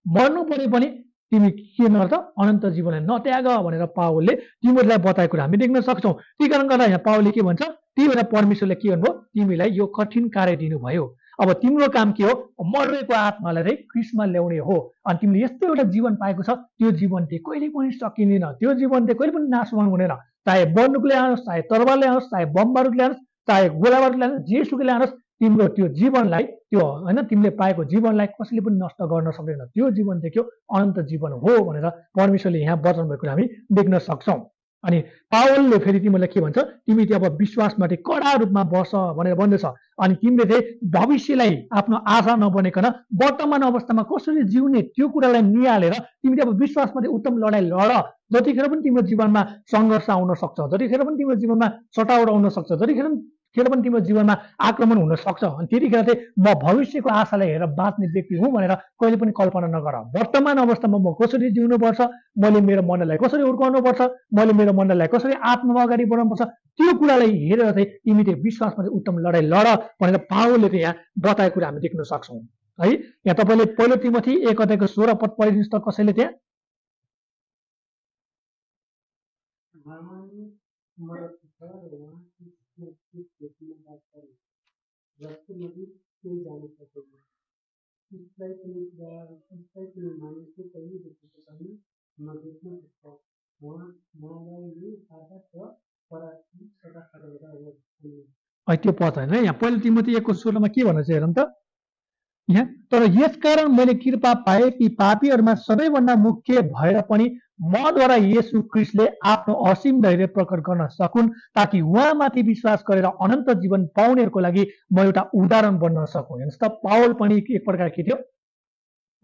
[SPEAKER 1] मर्नु परे पनि तिमी के नर्थ अनन्त जीवनलाई नत्याग भनेर पावलले तिमीहरूलाई बताएको कुरा हामी देख्न सक्छौँ। त्यही कारण गर्दा यहाँ पावलले के भन्छ? त्यही भएर परमेश्वरले के भन्नुभयो? तिमीलाई यो कठिन कार्य दिनुभयो। अब तिम्रो काम के हो? मरेको आत्मालाई चाहिँ क्रिसमा ल्याउने हो। अनि तिमीले यस्तो एउटा जीवन पाएको छ त्यो जीवन चाहिँ कहिले पनि सकिँदैन। त्यो जीवन चाहिँ कहिले पनि नाशवान हुँदैन। चाहे बन्दुकले आनुहोस् चाहे तरबारले आनुहोस् चाहे बम बारुदले आनुहोस् चाहे गोलाबारुदले आनुहोस् जेसुकैले आनुहोस् तिम्रो त्यो जीवनलाई त्यो होइन तिमीले पाएको जीवनलाई कसैले पनि नष्ट गर्न सक्दैन। त्यो जीवन हो? अनन्त जीवन हो भनेर परमेश्वरले यहाँ बताउनु भएको हामी देख्न सक्छौँ। अनि पावलले फेरि तिमीलाई के भन्छ? तिमी चाहिँ अब विश्वासमा चाहिँ कडा रूपमा बस भनेर भन्दैछ। अनि तिमीले चाहिँ भविष्यलाई आफ्नो आशा नबनेकन वर्तमान अवस्थामा कसरी जिउने त्यो कुरालाई निहालेर तिमीले अब विश्वासमा चाहिँ उत्तम लडाइँ लड। जतिखेर पनि तिम्रो जीवनमा सङ्घर्ष आउन सक्छ जतिखेर पनि तिम्रो जीवनमा सटाउट आउन सक्छ जतिखेर खेर पनि तिम्रो जीवनमा आक्रमण हुन सक्छ। अनि त्यतिखेर चाहिँ म भविष्यको आशालाई हेरेर बाँच्ने व्यक्ति हुँ भनेर कहिले पनि कल्पना नगर। वर्तमान अवस्थामा म कसरी जिउनुपर्छ? मैले मेरो मनलाई कसरी हुर्काउनुपर्छ? मैले मेरो मनलाई कसरी आत्मा अगाडि बढाउनुपर्छ? त्यो कुरालाई हेरेर चाहिँ तिमी विश्वासमा चाहिँ उत्तम लडाइँ लड भनेर पावलले चाहिँ यहाँ बताएको कुरा हामी देख्न सक्छौँ। है? यहाँ तपाईँले पहिलो तिमथी एक अध्यायको सोह्र पद पढिदिनुहोस् त कसैले त्यहाँ?
[SPEAKER 2] राष्ट्रमध्ये ते जाने सकेंगे इसलाई कुनै इसलाई कुनै मानिसले कहिले देखेको पनि म देख्न सक्छ उहाँ उहाँलाई नै आकाश र परासी सदा
[SPEAKER 1] सदा त्यो पद होइन यहाँ पहिलो तिमती एकको सोह्रमा के भन्न चाहिँ हेरौँ त यहाँ तर यसकारण मैले कृपा पाएँ कि पापीहरूमा सबैभन्दा मुख्य भएर पनि मद्वारा येसु क्रिस्टले आफ्नो असीम धैर्य प्रकट गर्न सकुन् ताकि उहाँमाथि विश्वास गरेर अनन्त जीवन पाउनेहरूको लागि म एउटा उदाहरण बन्न सकुँ। हेर्नुहोस् त पावल पनि एक प्रकार के थियो?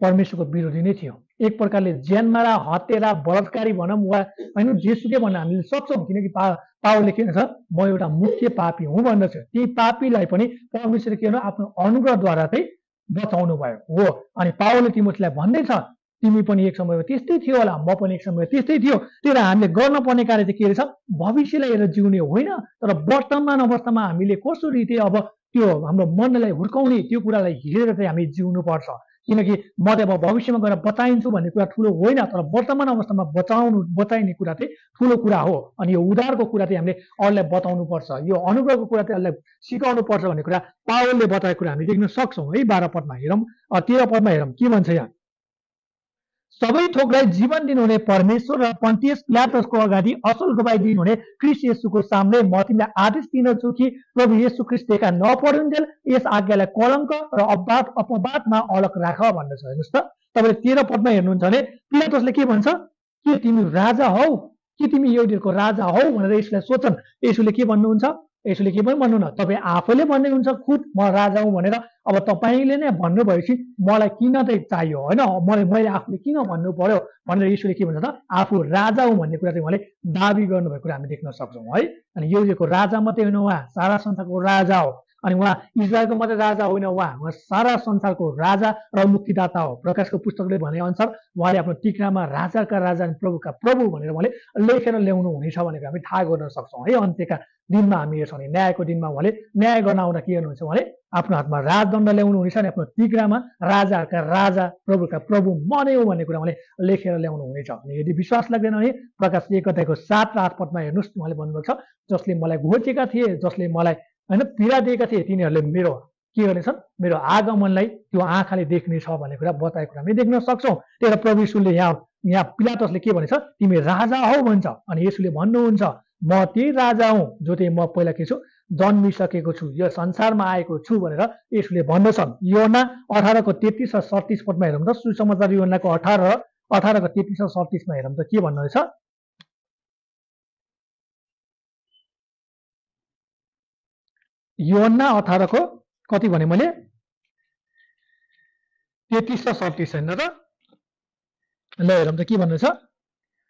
[SPEAKER 1] परमेश्वरको विरोधी नै थियो। एक प्रकारले ज्यानमारा हतेरा बलात्कारी भनौँ वा होइन जेसुकै भन्न हामीले सक्छौँ किनकि पा पावलले के भन्छ म एउटा मुख्य पापी हुँ भन्दछ। ती पापीलाई पनि परमेश्वर के आफ्नो अनुग्रहद्वारा चाहिँ बचाउनु भयो। हो अनि पावलले तिमीलाई भन्दैछ तिमी पनि एक समयमा त्यस्तै थियो होला म पनि एक समयमा त्यस्तै थियो। त्यही भएर हामीले गर्नुपर्ने कार्य चाहिँ के रहेछ? भविष्यलाई हेरेर जिउने होइन तर वर्तमान अवस्थामा हामीले कसरी चाहिँ अब त्यो हाम्रो मनलाई हुर्काउने त्यो कुरालाई हेरेर चाहिँ हामी जिउनुपर्छ। किनकि म चाहिँ अब भविष्यमा गएर बचाइन्छु भन्ने कुरा ठुलो होइन तर वर्तमान अवस्थामा बचाउनु बचाइने कुरा चाहिँ ठुलो कुरा हो। अनि यो उधारको कुरा चाहिँ हामीले अरूलाई बताउनु पर्छ यो अनुग्रहको कुरा चाहिँ अरूलाई सिकाउनु पर्छ भन्ने कुरा पावलले बताएको कुरा हामी देख्न सक्छौँ है। बाह्र पदमा हेरौँ तेह्र पदमा हेरौँ। के भन्छ यहाँ? सबै थोकलाई जीवन दिनुहुने परमेश्वर र पन्टियस पिलातसको अगाडि असल गवाई दिनुहुने क्रिस येसुको सामने म तिमीलाई आदेश दिनछु कि प्रभु येसु क्रिस्ट देखा नपरुन्जेल यस आज्ञालाई कलङ्क र अपवाद अपवादमा अलग राख भन्दछ हेर्नुहोस् त। तपाईँले तेह्र पदमा हेर्नुहुन्छ भने पिलातसले के भन्छ? के तिमी राजा हौ? कि तिमी एउटीहरूको राजा हौ भनेर यसलाई सोध्छन्। यसुले के भन्नुहुन्छ? यसले के पनि भन्नु न तपाईँ आफैले भन्ने हुन्छ खुद म राजा हुँ भनेर। अब तपाईँले नै भन्नुभएपछि मलाई किन चाहिँ चाहियो होइन? मलाई मैले आफूले किन भन्नु पर्यो भनेर यसुले के भन्छ त आफू राजा हुँ भन्ने कुरा चाहिँ उहाँले दाबी गर्नुभएको कुरा हामी देख्न सक्छौँ है? अनि एउटीको राजा मात्रै होइन उहाँ सारा संसारको राजा हो। अनि उहाँ इजरायलको मात्रै राजा होइन उहाँ उहाँ सारा संसारको राजा र मुक्तिदाता हो। प्रकाशको पुस्तकले भने अनुसार उहाँले आफ्नो टिक्रामा राजाका राजा अनि प्रभुका प्रभु भनेर उहाँले लेखेर ल्याउनु हुनेछ भनेर हामी थाहा गर्न सक्छौँ। है अन्त्यका दिनमा हामी हेर्छौँ भने न्यायको दिनमा उहाँले न्याय गर्न आउँदा के गर्नुहुन्छ उहाँले आफ्नो हातमा राजदण्ड ल्याउनु हुनेछ अनि आफ्नो तिग्रामा राजाका राजा प्रभुका प्रभु म नै हो भन्ने कुरा उहाँले लेखेर ल्याउनु हुनेछ। अनि यदि विश्वास लाग्दैन भने प्रकाश एक अध्यायको सात र आठ पदमा हेर्नुहोस् उहाँले भन्नुभएको छ जसले मलाई घोचेका थिए जसले मलाई होइन? पीडा दिएका थिए तिनीहरूले मेरो के गर्नेछन्? मेरो आगमनलाई त्यो आँखाले देख्ने छ भन्ने कुरा बताएको कुरा हामी देख्न सक्छौँ। त्यही प्रभु यीशुले यहाँ यहाँ पिलातसले के भनेछ? तिमी राजा हौ भन्छ। अनि यसुले भन्नुहुन्छ म त्यही राजा हुँ जो चाहिँ म पहिला के छु? जन्मिसकेको छु यो संसारमा आएको छु भनेर यसुले भन्दछन्। योना अठारको तेत्तिस र सत्तिस पदमा हेरौँ त सुसमाचार योनाको अठार अठारको तेत्तिस र सत्तिसमा हेरौँ त के भन्नु रहेछ योना अठारको कति भने मैले? तेत्तिस र सत्तिस होइन र ल हेरौँ त के भन्नु छ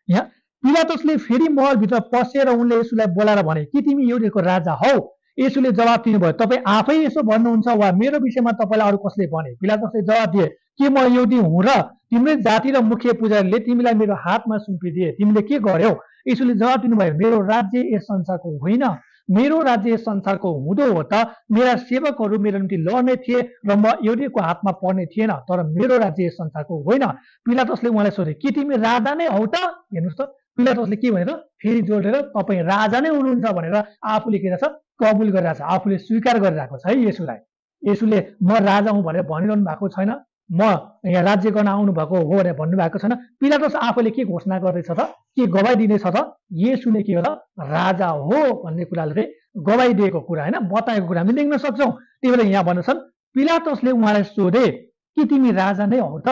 [SPEAKER 1] यहाँ पिलातसले फेरि महलभित्र पसेर उनले यसुलाई बोलाएर भने कि तिमी एउटीको राजा हौ? यसुले जवाब दिनुभयो तपाईँ आफै यसो भन्नुहुन्छ वा मेरो विषयमा तपाईँलाई अरू कसले भने? पिलातसले जवाब दिए के म एउटी हुँ र तिम्रै जाति र मुख्य पुजारीले तिमीलाई मेरो हातमा सुम्पिदिए तिमीले के गर्यौ? यसुले जवाब दिनुभयो मेरो राज्य यस संसारको होइन। मेरो राज्य संसारको हुँदो हो त मेरा सेवकहरू मेरो निम्ति लड्ने थिए र म एउटैको हातमा पर्ने थिएन तर मेरो राज्य संसारको होइन। पिलातसले उहाँलाई सोधे के तिमी राजा नै हौ त? हेर्नुहोस् त पिलातसले के भनेर फेरि जोडेर तपाईँ राजा नै हुनुहुन्छ भनेर आफूले के रहेछ कबुल गरिरहेको छ आफूले स्वीकार गरिरहेको छ है यसुलाई यसुले म राजा हुँ भनेर भनिरहनु भएको छैन। म यहाँ राज्य गर्न आउनुभएको हो भनेर भन्नुभएको छैन। पिलातस आफूले के घोषणा गर्दैछ त? के गवाई दिँदैछ त यसुले के हो त? राजा हो भन्ने कुराले चाहिँ गवाई दिएको कुरा होइन। बताएको कुरा हामी देख्न सक्छौँ। त्यही भएर यहाँ भन्दछन् पिलातसले उहाँलाई सोधे कि तिमी राजा नै हौ त?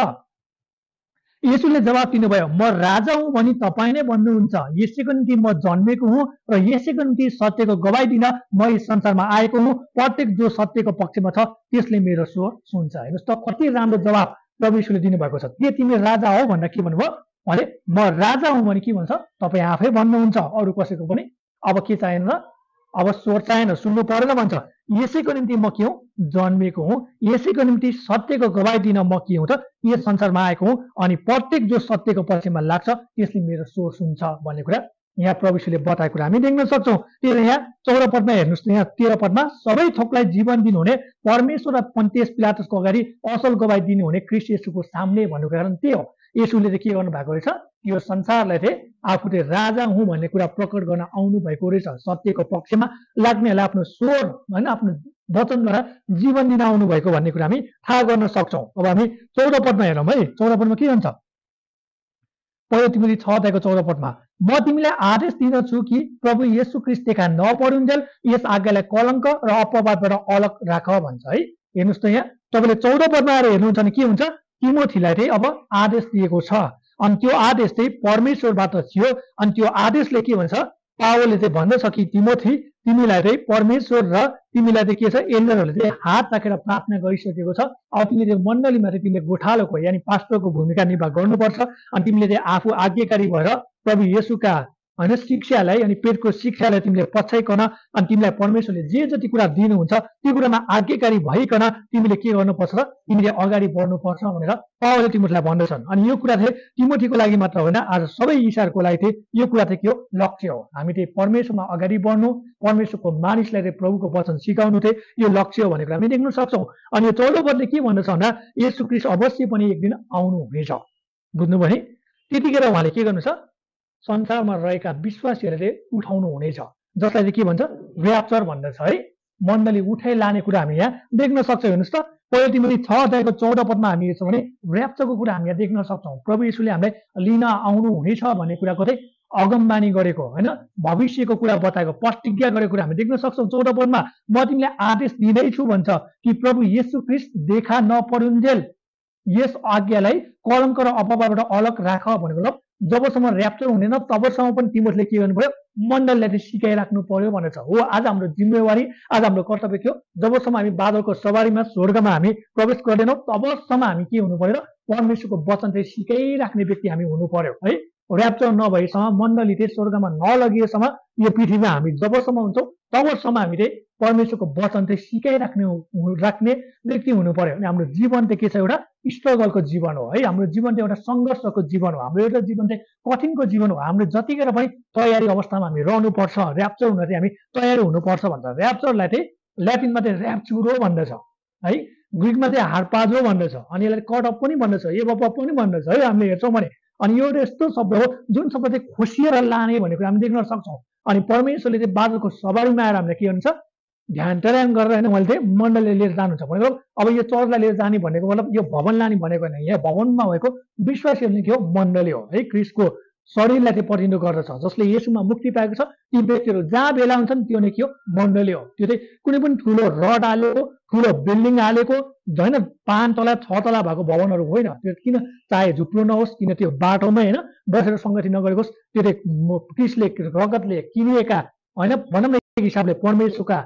[SPEAKER 1] यसुले जवाब दिनुभयो म राजा हुँ भनी तपाईँ नै भन्नुहुन्छ। यसैको निम्ति म जन्मेको हुँ र यसैको निम्ति सत्यको गवाई दिन म यस संसारमा आएको हुँ। प्रत्येक जो सत्यको पक्षमा छ त्यसले मेरो स्वर सुन्छ हेर्नुहोस् त कति राम्रो जवाब प्रभु यीशुले दिनुभएको छ। के तिमी राजा हो? भन्दा के भन्नुभयो? उहाँले म राजा हुँ भने के भन्छ? तपाईँ आफै भन्नुहुन्छ। अरू कसैको पनि? अब के र अब स्वर सुन्नु परेन भन्छ। यसैको निम्ति म के हुँ? जन्मेको हुँ। यसैको निम्ति सत्यको गवाई दिन म के हुँ त? यस संसारमा आएको हुँ अनि प्रत्येक जो सत्यको पक्षमा लाग्छ त्यसले मेरो स्वर सुन्छ भन्ने कुरा यहाँ प्रविशुले बताएको कुरा हामी देख्न सक्छौँ। त्यही यहाँ चौध पदमा हेर्नुहोस् यहाँ तेह्र पदमा सबै थोकलाई जीवन दिनुहुने परमेश्वर र पन्तेस पिलातसको अगाडि असल गवाई दिनुहुने कृषि यसुको सामने भन्नुको कारण त्यही हो। यसुले चाहिँ के गर्नु भएको रहेछ? यो संसारलाई चाहिँ आफू चाहिँ राजा हुँ भन्ने कुरा प्रकट गर्न आउनु भएको रहेछ। सत्यको पक्षमा लाग्नेहरूलाई आफ्नो स्वर होइन आफ्नो वचनद्वारा जीवन दिन आउनु भएको भन्ने कुरा हामी थाहा गर्न सक्छौँ। अब हामी चौध पदमा हेरौँ है। चौध पदमा के भन्छ? पहिलो तिमीले छ अध्यायको चौध पदमा म तिमीलाई आदेश दिँदछु कि प्रभु येसु क्रिस्ट देखा नपरुन्जेल यस आज्ञालाई कलङ्क र अपवादबाट अलग राख भन्छ है। हेर्नुहोस् त यहाँ तपाईँले चौध पदमा आएर हेर्नुहुन्छ भने के हुन्छ? तिमोथीलाई चाहिँ अब आदेश दिएको छ। अनि त्यो आदेश चाहिँ परमेश्वरबाट थियो। अनि त्यो आदेशले के भन्छ? पावलले चाहिँ भन्दछ कि तिमोथी तिमीलाई चाहिँ परमेश्वर र तिमीलाई चाहिँ के छ? एल्डरहरूले चाहिँ हात राखेर प्रार्थना गरिसकेको छ। अब तिमीले मण्डलीमा चाहिँ तिमीले गोठालोको यानि पास्टरको भूमिका निर्वाह गर्नुपर्छ। अनि तिमीले चाहिँ आफू आज्ञाकारी भएर प्रभु येसुका होइन? शिक्षालाई अनि पेटको शिक्षालाई तिमीले पछ्याइकन अनि तिमीलाई परमेश्वरले जे जति कुरा दिनुहुन्छ त्यो कुरामा आज्ञाकारी भइकन तिमीले के गर्नुपर्छ र तिमीले अगाडि बढ्नुपर्छ भनेर पावलले तिमीलाई भन्दछन्। अनि यो कुरा चाहिँ तिमोथीको लागि मात्र होइन आज सबै इसाहरूको लागि चाहिँ यो कुरा चाहिँ के हो? लक्ष्य हो। हामी चाहिँ परमेश्वरमा अगाडि बढ्नु परमेश्वरको मानिसलाई चाहिँ प्रभुको वचन सिकाउनु चाहिँ यो लक्ष्य हो भनेर हामी देख्न सक्छौँ। अनि यो चौधो पदले के भन्दछ भन्दा यसु क्रिस्ट अवश्य पनि एक दिन आउनु हुनेछ। बुझ्नु भने त्यतिखेर उहाँले के गर्नु छ संसारमा रहेका विश्वासीहरूले उठाउनु हुनेछ। जसलाई चाहिँ के भन्छ? ऱ्याप्चर भन्दछ है। मण्डली उठाइ लाने कुरा हामी यहाँ देख्न सक्छौँ हेर्नुहोस् त। पहिलो तिमीले छ अध्यायको चौध पदमा हामी हेर्छौँ भने ऱ्याप्चरको कुरा हामी यहाँ देख्न सक्छौँ। प्रभु यीशुले हामीलाई लिन आउनु हुनेछ भन्ने कुराको चाहिँ अगमबानी गरेको होइन? भविष्यको कुरा बताएको प्रतिज्ञा गरेको कुरा हामी देख्न सक्छौँ। चौध पदमा म तिमीलाई आदेश दिँदैछु भन्छ कि प्रभु येशू ख्रिस्ट देखा नपरुन्जेल। यस आज्ञालाई कलङ्क र अपवादबाट अलग राख भनेको जबसम्म ऱ्याप्चर हुँदैन तबसम्म पनि तिमीहरूले के गर्नु पर्यो मण्डललाई चाहिँ सिकाइराख्नु पर्यो भनेर छ। हो आज हाम्रो जिम्मेवारी आज हाम्रो कर्तव्य थियो जबसम्म हामी बादलको सवारीमा स्वर्गमा हामी प्रवेश गर्दैनौँ तबसम्म हामी के हुनु पर्यो परमेश्वरको वचन चाहिँ सिकाइराख्ने व्यक्ति हामी हुनु पर्यो है? ऱ्याप्चर नभएसम्म मण्डली चाहिँ स्वर्गमा नलगिएसम्म यो पृथ्वीमा हामी जबसम्म हुन्छौँ तबसम्म हामी चाहिँ परमेश्वरको वचन चाहिँ सिकाइराख्ने राख्ने व्यक्ति हुनु पर्यो अनि हाम्रो जीवन चाहिँ के छ एउटा? स्ट्रगलको जीवन हो है? हाम्रो जीवन चाहिँ एउटा सङ्घर्षको जीवन हो। हाम्रो एउटा जीवन चाहिँ कठिनको जीवन हो। हाम्रो जतिखेर पनि तयारी अवस्थामा हामी रहनुपर्छ ऱ्याप्चर हुन चाहिँ हामी तयारी हुनुपर्छ भन्छ। ऱ्याप्चरलाई चाहिँ ल्याटिनमा चाहिँ ऱ्याप्चुरो भन्दछ है? ग्रिकमा चाहिँ हार्पाजो भन्दछ अनि यसलाई कटअप पनि भन्दछ एबप पनि भन्दछ है? हामीले हेर्छौँ भने अनि यो यस्तो शब्द हो जुन शब्द चाहिँ खोसिएर लाने भन्ने हामी देख्न सक्छौँ। अनि परमेश्वरले चाहिँ बादलको सवारीमा आएर हामीलाई के हुन्छ ध्यान टर्यान गरेर होइन मैले चाहिँ मण्डलले लिएर जानुहुन्छ भनेको अब यो चर्चलाई लिएर जाने भनेको मतलब यो भवन लाने भनेको होइन यहाँ भवनमा भएको विश्वासीहरू के हो? मण्डली हो। है क्रिसको शरीरलाई चाहिँ प्रतिनिधित्व गर्दछ जसले यसुमा मुक्ति पाएको छ। ती व्यक्तिहरू जहाँ भेला हुन्छन् त्यो नै के हो? मण्डली हो। त्यो चाहिँ कुनै पनि ठुलो रड हालेको ठुलो बिल्डिङ हालेको होइन पाँच तला छ तला भएको भवनहरू होइन। त्यो किन चाहे झुप्रो नहोस् किन त्यो बाटोमै होइन बसेर सङ्गठित नगरेको त्यो चाहिँ क्रिसले रगतले किनिएका होइन भनौँ न एक हिसाबले परमेश्वरका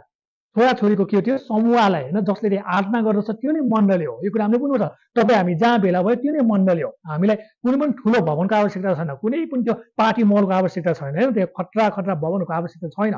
[SPEAKER 1] छोराछोरीको के थियो समूहलाई होइन? जसले आराधना गर्दछ त्यो नै मण्डली हो। यो कुरा हामीले बुझ्नु छ। तपाईँ हामी जहाँ भेला भयो त्यो नै मण्डली हो। हामीलाई कुनै पनि ठुलो भवनको आवश्यकता छैन। कुनै पनि त्यो पार्टी मलको आवश्यकता छैन होइन? त्यो खतरा खतरा भवनको आवश्यकता छैन।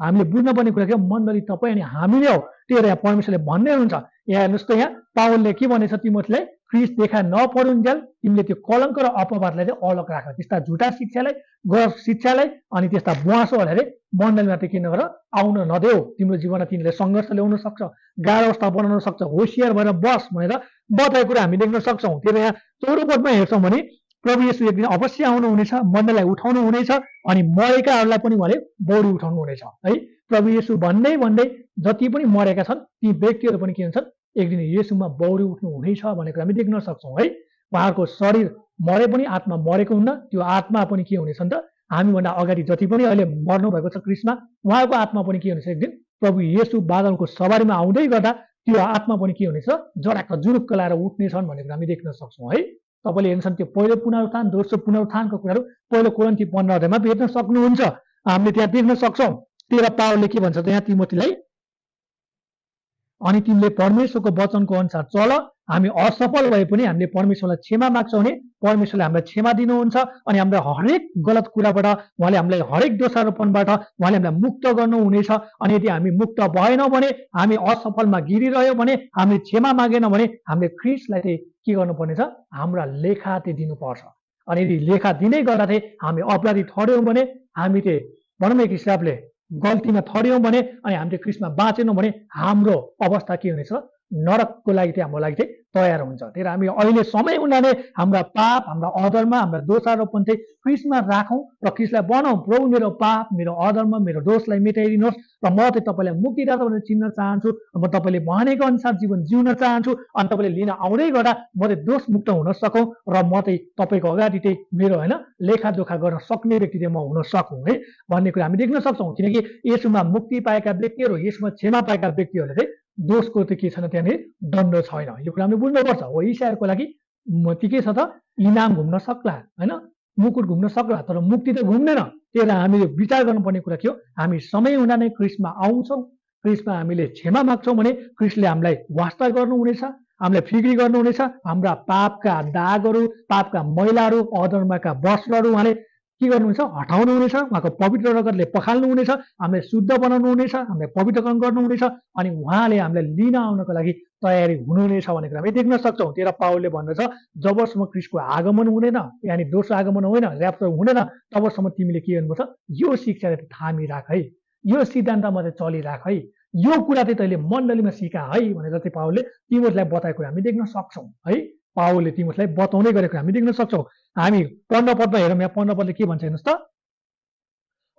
[SPEAKER 1] हामीले बुझ्नुपर्ने कुरा के हो? मण्डली तपाईँ अनि हामीले हो। त्यो यहाँ परमेश्वरले भन्दै हुनुहुन्छ। यहाँ हेर्नुहोस् त यहाँ पावलले के भनेछ तिमीलाई क्रिस देखा नपरुन्जेल तिमीले त्यो कलङ्क र अपवादलाई चाहिँ अलग राख। त्यस्ता झुटा शिक्षालाई गलत शिक्षालाई अनि त्यस्ता बुवासोहरूलाई चाहिँ मण्डलीमा चाहिँ किन गर आउन नदेऊ। तिम्रो जीवनमा तिमीले सङ्घर्ष ल्याउन सक्छ गाह्रो अवस्था बनाउन सक्छ होसियार भएर बस भनेर बताएको कुरा हामी देख्न सक्छौँ। त्यो यहाँ चौरो हेर्छौँ भने प्रभु यसो एक दिन अवश्य आउनुहुनेछ मण्डललाई उठाउनु हुनेछ अनि मरेकाहरूलाई पनि उहाँले बौडी उठाउनु हुनेछ है प्रभु यसो भन्दै भन्दै जति पनि मरेका छन् ती व्यक्तिहरू पनि के हुन्छन्? एक दिन यसुमा बौडी उठ्नु हुनेछ भनेको हामी देख्न सक्छौँ है? उहाँहरूको शरीर मरे पनि आत्मा मरेको हुन्न त्यो आत्मा पनि के हुनेछ त? हामीभन्दा अगाडि जति पनि अहिले मर्नु भएको छ क्रिसमा उहाँको आत्मा पनि के हुनेछ एक दिन प्रभु येसु बादलको सवारीमा आउँदै गर्दा त्यो आत्मा पनि के हुनेछ? जराक्क जुरुक्क लाएर उठ्नेछन् भन्ने कुरा हामी देख्न सक्छौँ है? तपाईँले हेर्छन् त्यो पहिलो पुनरुत्थान दोस्रो पुनरुत्थानको कुराहरू पहिलो कोरन्ती पन्ध्र अध्यायमा भेट्न सक्नुहुन्छ। हामीले त्यहाँ देख्न सक्छौँ। तेह्र पावलले के भन्छ त यहाँ तिमोतीलाई अनि तिमीले परमेश्वरको वचनको अनुसार चल हामी असफल भए पनि हामीले परमेश्वरलाई क्षमा माग्छौँ भने परमेश्वरले हामीलाई क्षमा दिनुहुन्छ अनि हाम्रो हरेक गलत कुराबाट उहाँले हामीलाई हरेक दोषारोपणबाट उहाँले हामीलाई मुक्त गर्नुहुनेछ। अनि यदि हामी मुक्त भएनौँ भने हामी असफलमा गिरिरह्यौँ भने हामीले क्षमा मागेनौँ भने हामीले ख्रिसलाई चाहिँ के गर्नुपर्नेछ? हाम्रा लेखा चाहिँ दिनुपर्छ। अनि यदि लेखा दिँदै गर्दा चाहिँ हामी अपराधी ठड्यौँ भने हामी चाहिँ भनौँ एक हिसाबले गल्तीमा ठड्यौँ भने अनि हामीले क्रिसमा बाँचेनौँ भने हाम्रो अवस्था के हुनेछ? नरकको लागि चाहिँ हाम्रो लागि चाहिँ तयार हुन्छ। त्यही हामी अहिले समय उनीहरूले हाम्रा पाप हाम्रा अधर्म हाम्रा दोषारोपण चाहिँ क्रिसमा राखौँ र क्रिसलाई बनाऊ। प्रभु मेरो पाप मेरो अधर्म मेरो दोषलाई मेटाइदिनुहोस् र म चाहिँ तपाईँलाई मुक्तिदाता भनेर चिन्न चाहन्छु म तपाईँले भनेको अनुसार जीवन जिउन चाहन्छु अनि तपाईँले लिन आउँदै गर्दा म चाहिँ दोष मुक्त हुन सकौँ र म चाहिँ तपाईँको अगाडि चाहिँ मेरो होइन लेखाजोखा गर्न सक्ने व्यक्ति चाहिँ म हुन सकौँ है भन्ने कुरा हामी देख्न सक्छौँ। किनकि यसमा मुक्ति पाएका व्यक्तिहरू यसमा क्षमा पाएका व्यक्तिहरूले चाहिँ दोषको त के छैन त्यहाँनिर दण्ड छैन। यो कुरा हामीले बुझ्नुपर्छ। हो इसाहरूको लागि ती के छ त इनाम घुम्न सक्ला होइन? मुकुट घुम्न सक्ला तर मुक्ति त घुम्दैन। त्यही भएर हामीले विचार गर्नुपर्ने कुरा के हो? हामी समय हुँदा नै क्रिसमा आउँछौँ। क्रिसमा हामीले क्षमा माग्छौँ भने क्रिसले हामीलाई वास्ता गर्नुहुनेछ हामीलाई फिक्री गर्नुहुनेछ। हाम्रा पापका दागहरू पापका मैलाहरू अधर्मका वस्त्रहरू उहाँले के गर्नुहुन्छ? हटाउनु हुनेछ उहाँको पवित्र रगतले पखाल्नु हुनेछ हामीलाई शुद्ध बनाउनु हुनेछ हामीलाई पवित्रकरण गर्नुहुनेछ अनि उहाँले हामीलाई लिन आउनको लागि तयारी हुनुहुनेछ भन्ने कुरा हामी देख्न सक्छौँ। तेह्र पावलले भन्दछ जबसम्म क्रिसको आगमन हुँदैन यानि दोस्रो आगमन होइन ऱ्याप्चर हुँदैन तबसम्म तिमीले के गर्नुपर्छ यो शिक्षा थामी राख है। यो सिद्धान्तमा चाहिँ चलिराख है। यो कुरा चाहिँ तैँले मण्डलीमा सिका है भनेर चाहिँ पावलले तिमीहरूलाई बताएको हामी देख्न सक्छौँ है। पावलले तिमीहरूलाई बताउँदै गरेको हामी देख्न सक्छौँ। हामी पन्ध्र पदमा हेरौँ यहाँ पन्ध्र पदले के भन्छ हेर्नुहोस् त।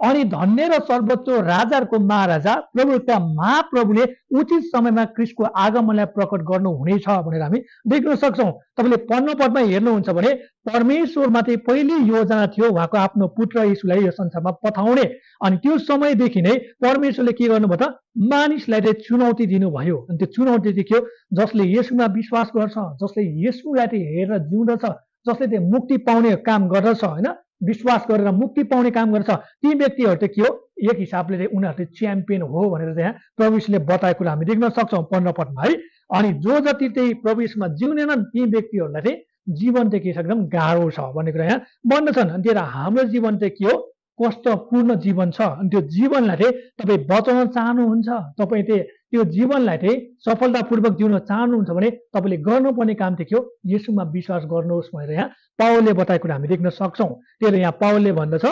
[SPEAKER 1] अनि धन्य र सर्वोच्च राजाहरूको महाराजा प्रभुका महाप्रभुले उचित समयमा क्रिस्टको आगमनलाई प्रकट गर्नुहुनेछ भनेर हामी देख्न सक्छौँ। तपाईँले पढ्न पदमा हेर्नुहुन्छ भने परमेश्वरमाथि पहिले योजना थियो उहाँको आफ्नो पुत्र यीशुलाई यो संसारमा पठाउने। अनि त्यो समयदेखि नै परमेश्वरले के गर्नुभयो त मानिसलाई चाहिँ चुनौती दिनुभयो। अनि त्यो चुनौती चाहिँ के हो? जसले यसुमा विश्वास गर्छ जसले यसुलाई चाहिँ हेरेर जिउँदछ जसले चाहिँ मुक्ति पाउने काम गर्दछ होइन? विश्वास गरेर मुक्ति पाउने काम गर्छ। ती व्यक्तिहरू चाहिँ के हो? एक हिसाबले चाहिँ उनीहरू चाहिँ च्याम्पियन हो भनेर चाहिँ यहाँ प्रविशले बताएको कुरा हामी देख्न सक्छौँ पन्ध्र पदमा है। अनि जो जति चाहिँ प्रवेशमा जिउनेनन् ती व्यक्तिहरूलाई चाहिँ जीवन चाहिँ के छ एकदम गाह्रो छ भन्ने कुरा यहाँ भन्दछन् अनि त्यही हाम्रो जीवन चाहिँ के हो? कष्टपूर्ण जीवन छ। अनि त्यो जीवनलाई चाहिँ तपाईँ बचाउन चाहनुहुन्छ। तपाईँ चाहिँ त्यो जीवनलाई चाहिँ सफलतापूर्वक जिउन चाहनुहुन्छ भने तपाईँले गर्नुपर्ने काम चाहिँ के हो? यसुमा विश्वास गर्नुहोस् भनेर यहाँ पावलले बताएको कुरा हामी देख्न सक्छौँ। भएर यहाँ पावलले भन्दछ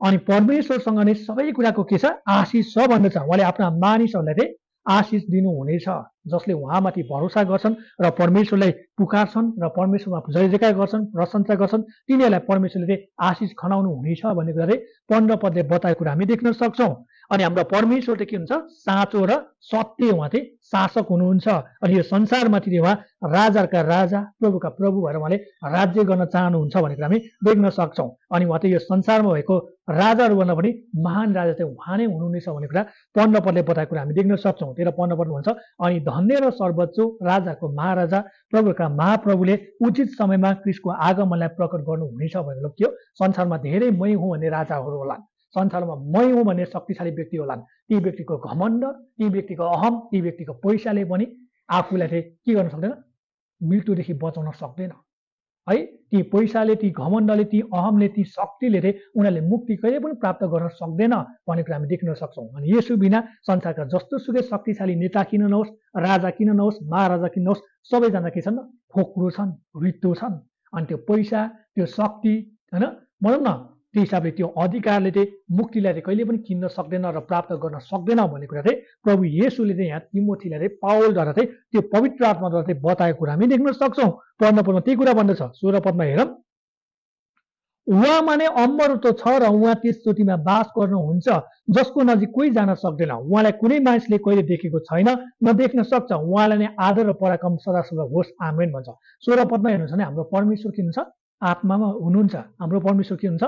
[SPEAKER 1] अनि परमेश्वरसँग नै सबै कुराको के छ? आशिष छ भन्दछ। उहाँले आफ्ना मानिसहरूलाई चाहिँ आशिष दिनुहुनेछ। जसले उहाँमाथि भरोसा गर्छन् र परमेश्वरलाई पुकार्छन् र परमेश्वरमा जय जयकार गर्छन् प्रशंसा गर्छन् तिनीहरूलाई परमेश्वरले आशिष खनाउनु हुनेछ भन्ने कुरा चाहिँ पन्ध्र पदले बताएको कुरा हामी देख्न सक्छौँ। अनि हाम्रो परमेश्वर चाहिँ के हुन्छ? साँचो र सत्य उहाँ चाहिँ शासक हुनुहुन्छ। अनि यो संसारमाथि उहाँ राजाका राजा प्रभुका प्रभु भएर उहाँले राज्य गर्न चाहनुहुन्छ भन्ने कुरा हामी देख्न सक्छौँ। अनि उहाँ चाहिँ यो संसारमा भएको राजाहरू भन्दा पनि महान राजा चाहिँ उहाँ नै हुनुहुनेछ भन्ने कुरा पन्ध्र पदले बताएको कुरा हामी देख्न सक्छौँ। तेह्र पन्ध्र पद भन्छ अनि धन्य र सर्वोच्च राजाको महाराजा प्रभुका महाप्रभुले उचित समयमा क्रिस्टको आगमनलाई प्रकट गर्नुहुनेछ भनेर के हो संसारमा धेरै मै हुँ भन्ने राजाहरू होलान्। संसारमा मै हुँ भन्ने शक्तिशाली व्यक्ति होलान्। ती व्यक्तिको घमण्ड ती व्यक्तिको अहम ती व्यक्तिको पैसाले पनि आफूलाई चाहिँ के गर्न सक्दैन? मृत्युदेखि बचाउन सक्दैन। है? ती पैसाले ती घमण्डले ती अहमले ती शक्तिले चाहिँ उनीहरूले मुक्ति कहिले पनि प्राप्त गर्न सक्दैन भन्ने कुरा हामी देख्न सक्छौँ। अनि यसो बिना संसारका जस्तो सुकै शक्तिशाली नेता किन नहोस् राजा किन नहोस् महाराजा किन नहोस् सबैजना के छन्? खोक्रो छन् रित्तो छन्। अनि त्यो पैसा त्यो शक्ति होइन? भनौँ न त्यो हिसाबले त्यो अधिकारले चाहिँ मुक्तिलाई चाहिँ कहिले पनि किन्न सक्दैन र प्राप्त गर्न सक्दैन भन्ने कुरा चाहिँ प्रभु येसुले चाहिँ यहाँ तिमोथीलाई चाहिँ पावलद्वारा चाहिँ त्यो पवित्र आत्माद्वारा चाहिँ बताएको कुरा हामी देख्न सक्छौँ। पढ्न पढ्न त्यही कुरा भन्दछ। सोह्र पदमा हेरौँ। उहाँमा नै अमर त छ र उहाँ त्यस चोटिमा बास गर्नुहुन्छ जसको नजिक कोही जान सक्दैन। उहाँलाई कुनै मानिसले कहिले देखेको छैन। न देख्न सक्छ। उहाँलाई नै आदर र पराक्रम सदा सदा होस्। आमेन भन्छ। सोह्र पदमा हेर्नुहुन्छ भने हाम्रो परमेश्वर के हुनुहुन्छ? आत्मामा हुनुहुन्छ। हाम्रो परमेश्वर के हुन्छ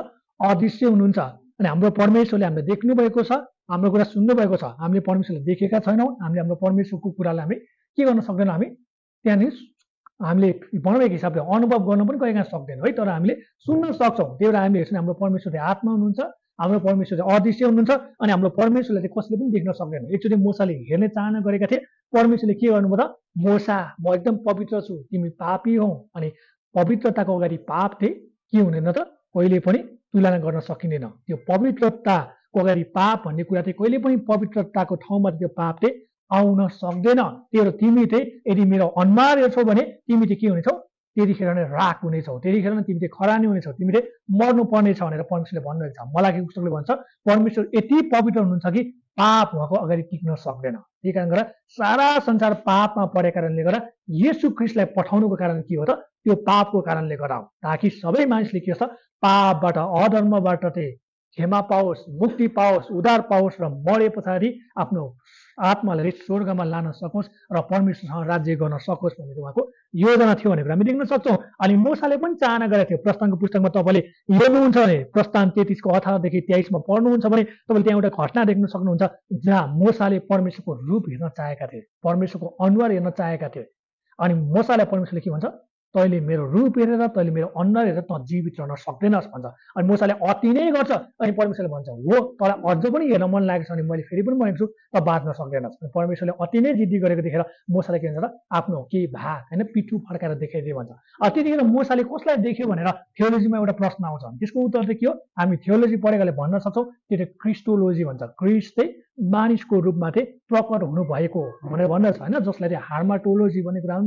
[SPEAKER 1] अदृश्य हुनुहुन्छ अनि हाम्रो परमेश्वरले हामीले देख्नु भएको छ हाम्रो कुरा सुन्नु भएको छ हामीले परमेश्वरलाई देखेका छैनौँ हामीले हाम्रो परमेश्वरको कुरालाई हामी के गर्न सक्दैनौँ हामी त्यहाँनिर हामीले भनौँ एक हिसाबले अनुभव गर्न पनि कहिलेकाहीँ सक्दैनौँ है तर हामीले सुन्न सक्छौँ। त्यही भएर हामीले हेर्छौँ हाम्रो परमेश्वरले आत्मा हुनुहुन्छ हाम्रो परमेश्वर चाहिँ अदृश्य हुनुहुन्छ अनि हाम्रो परमेश्वरले चाहिँ कसले पनि देख्न सक्दैन। एकचोटि मोसाले हेर्ने चाहना गरेका थिए परमेश्वरले के गर्नुभयो? त मोसा म एकदम पवित्र छु तिमी पापी हौ अनि पवित्रताको अगाडि पाप थिए के हुँदैन त? कहिले पनि तुलना गर्न सकिँदैन। त्यो पवित्रताको अगाडि पाप भन्ने कुरा चाहिँ कहिले पनि पवित्रताको ठाउँमा त्यो पाप चाहिँ आउन सक्दैन। त्यो तिमी चाहिँ यदि मेरो अनुहार हेर्छौ भने तिमी चाहिँ के हुनेछौ? त्यतिखेर नै राख हुनेछौ। त्यतिखेर नै तिमी चाहिँ खरानी हुनेछौ। तिमी चाहिँ मर्नु पर्नेछ भनेर परमेश्वरले भन्नुभएको छ मलाई पुस्तकले भन्छ परमेश्वर यति पवित्र हुनुहुन्छ कि पाप उहाँको अगाडि टिक्न सक्दैन। त्यही कारण गर्दा सारा संसार पापमा परेको कारणले गर्दा यसु क्रिस्टलाई पठाउनुको कारण के हो त? त्यो पापको कारणले गर्दा हो। ताकि सबै मानिसले के छ पापबाट अधर्मबाट चाहिँ क्षमा पाओस् मुक्ति पाओस् उद्धार पाओस् र मरे पछाडि आफ्नो आत्मालाई स्वर्गमा लान सकोस् र परमेश्वरसँग राज्य गर्न सकोस् भन्ने उहाँको योजना थियो भनेर हामी देख्न सक्छौँ। अनि मोसाले पनि चाहना गरेको थियो। प्रस्थानको पुस्तकमा तपाईँले हेर्नुहुन्छ भने प्रस्थान तेत्तिसको अठारदेखि तेइसमा पढ्नुहुन्छ भने तपाईँले त्यहाँ एउटा घटना देख्न सक्नुहुन्छ जहाँ मोसाले परमेश्वरको रूप हेर्न चाहेका थिए। परमेश्वरको अनुहार हेर्न चाहेका थिए। अनि मोसालाई परमेश्वरले के भन्छ? तैँले मेरो रूप हेरेर तैँले मेरो अनुहार हेरेर त जीवित रहन सक्दैनस् भन्छ। अनि मोसाले अति नै गर्छ। अनि परमेश्वरले भन्छ हो तँलाई अझ पनि हेर्न मन लागेको छ भने मैले फेरि पनि भनेको छु त बाँच्न सक्दैनस्। अनि परमेश्वरले अति नै जिद्दी गरेको देखेर मोसाले के भन्छ र आफ्नो केही भाग होइन पिठु फर्काएर देखाइदिए भन्छ। त्यतिखेर मोसाले कसलाई देख्यो भनेर थियोलोजीमा एउटा प्रश्न आउँछ। त्यसको उत्तर चाहिँ के हो? हामी थियोलोजी पढेकाले भन्न सक्छौँ त्यो चाहिँ क्रिस्टोलोजी भन्छ। क्रिस्ट मानिसको रूपमा चाहिँ प्रकट हुनुभएको भनेर भन्दछ होइन? जसलाई चाहिँ हार्माटोलोजी भन्ने कुरा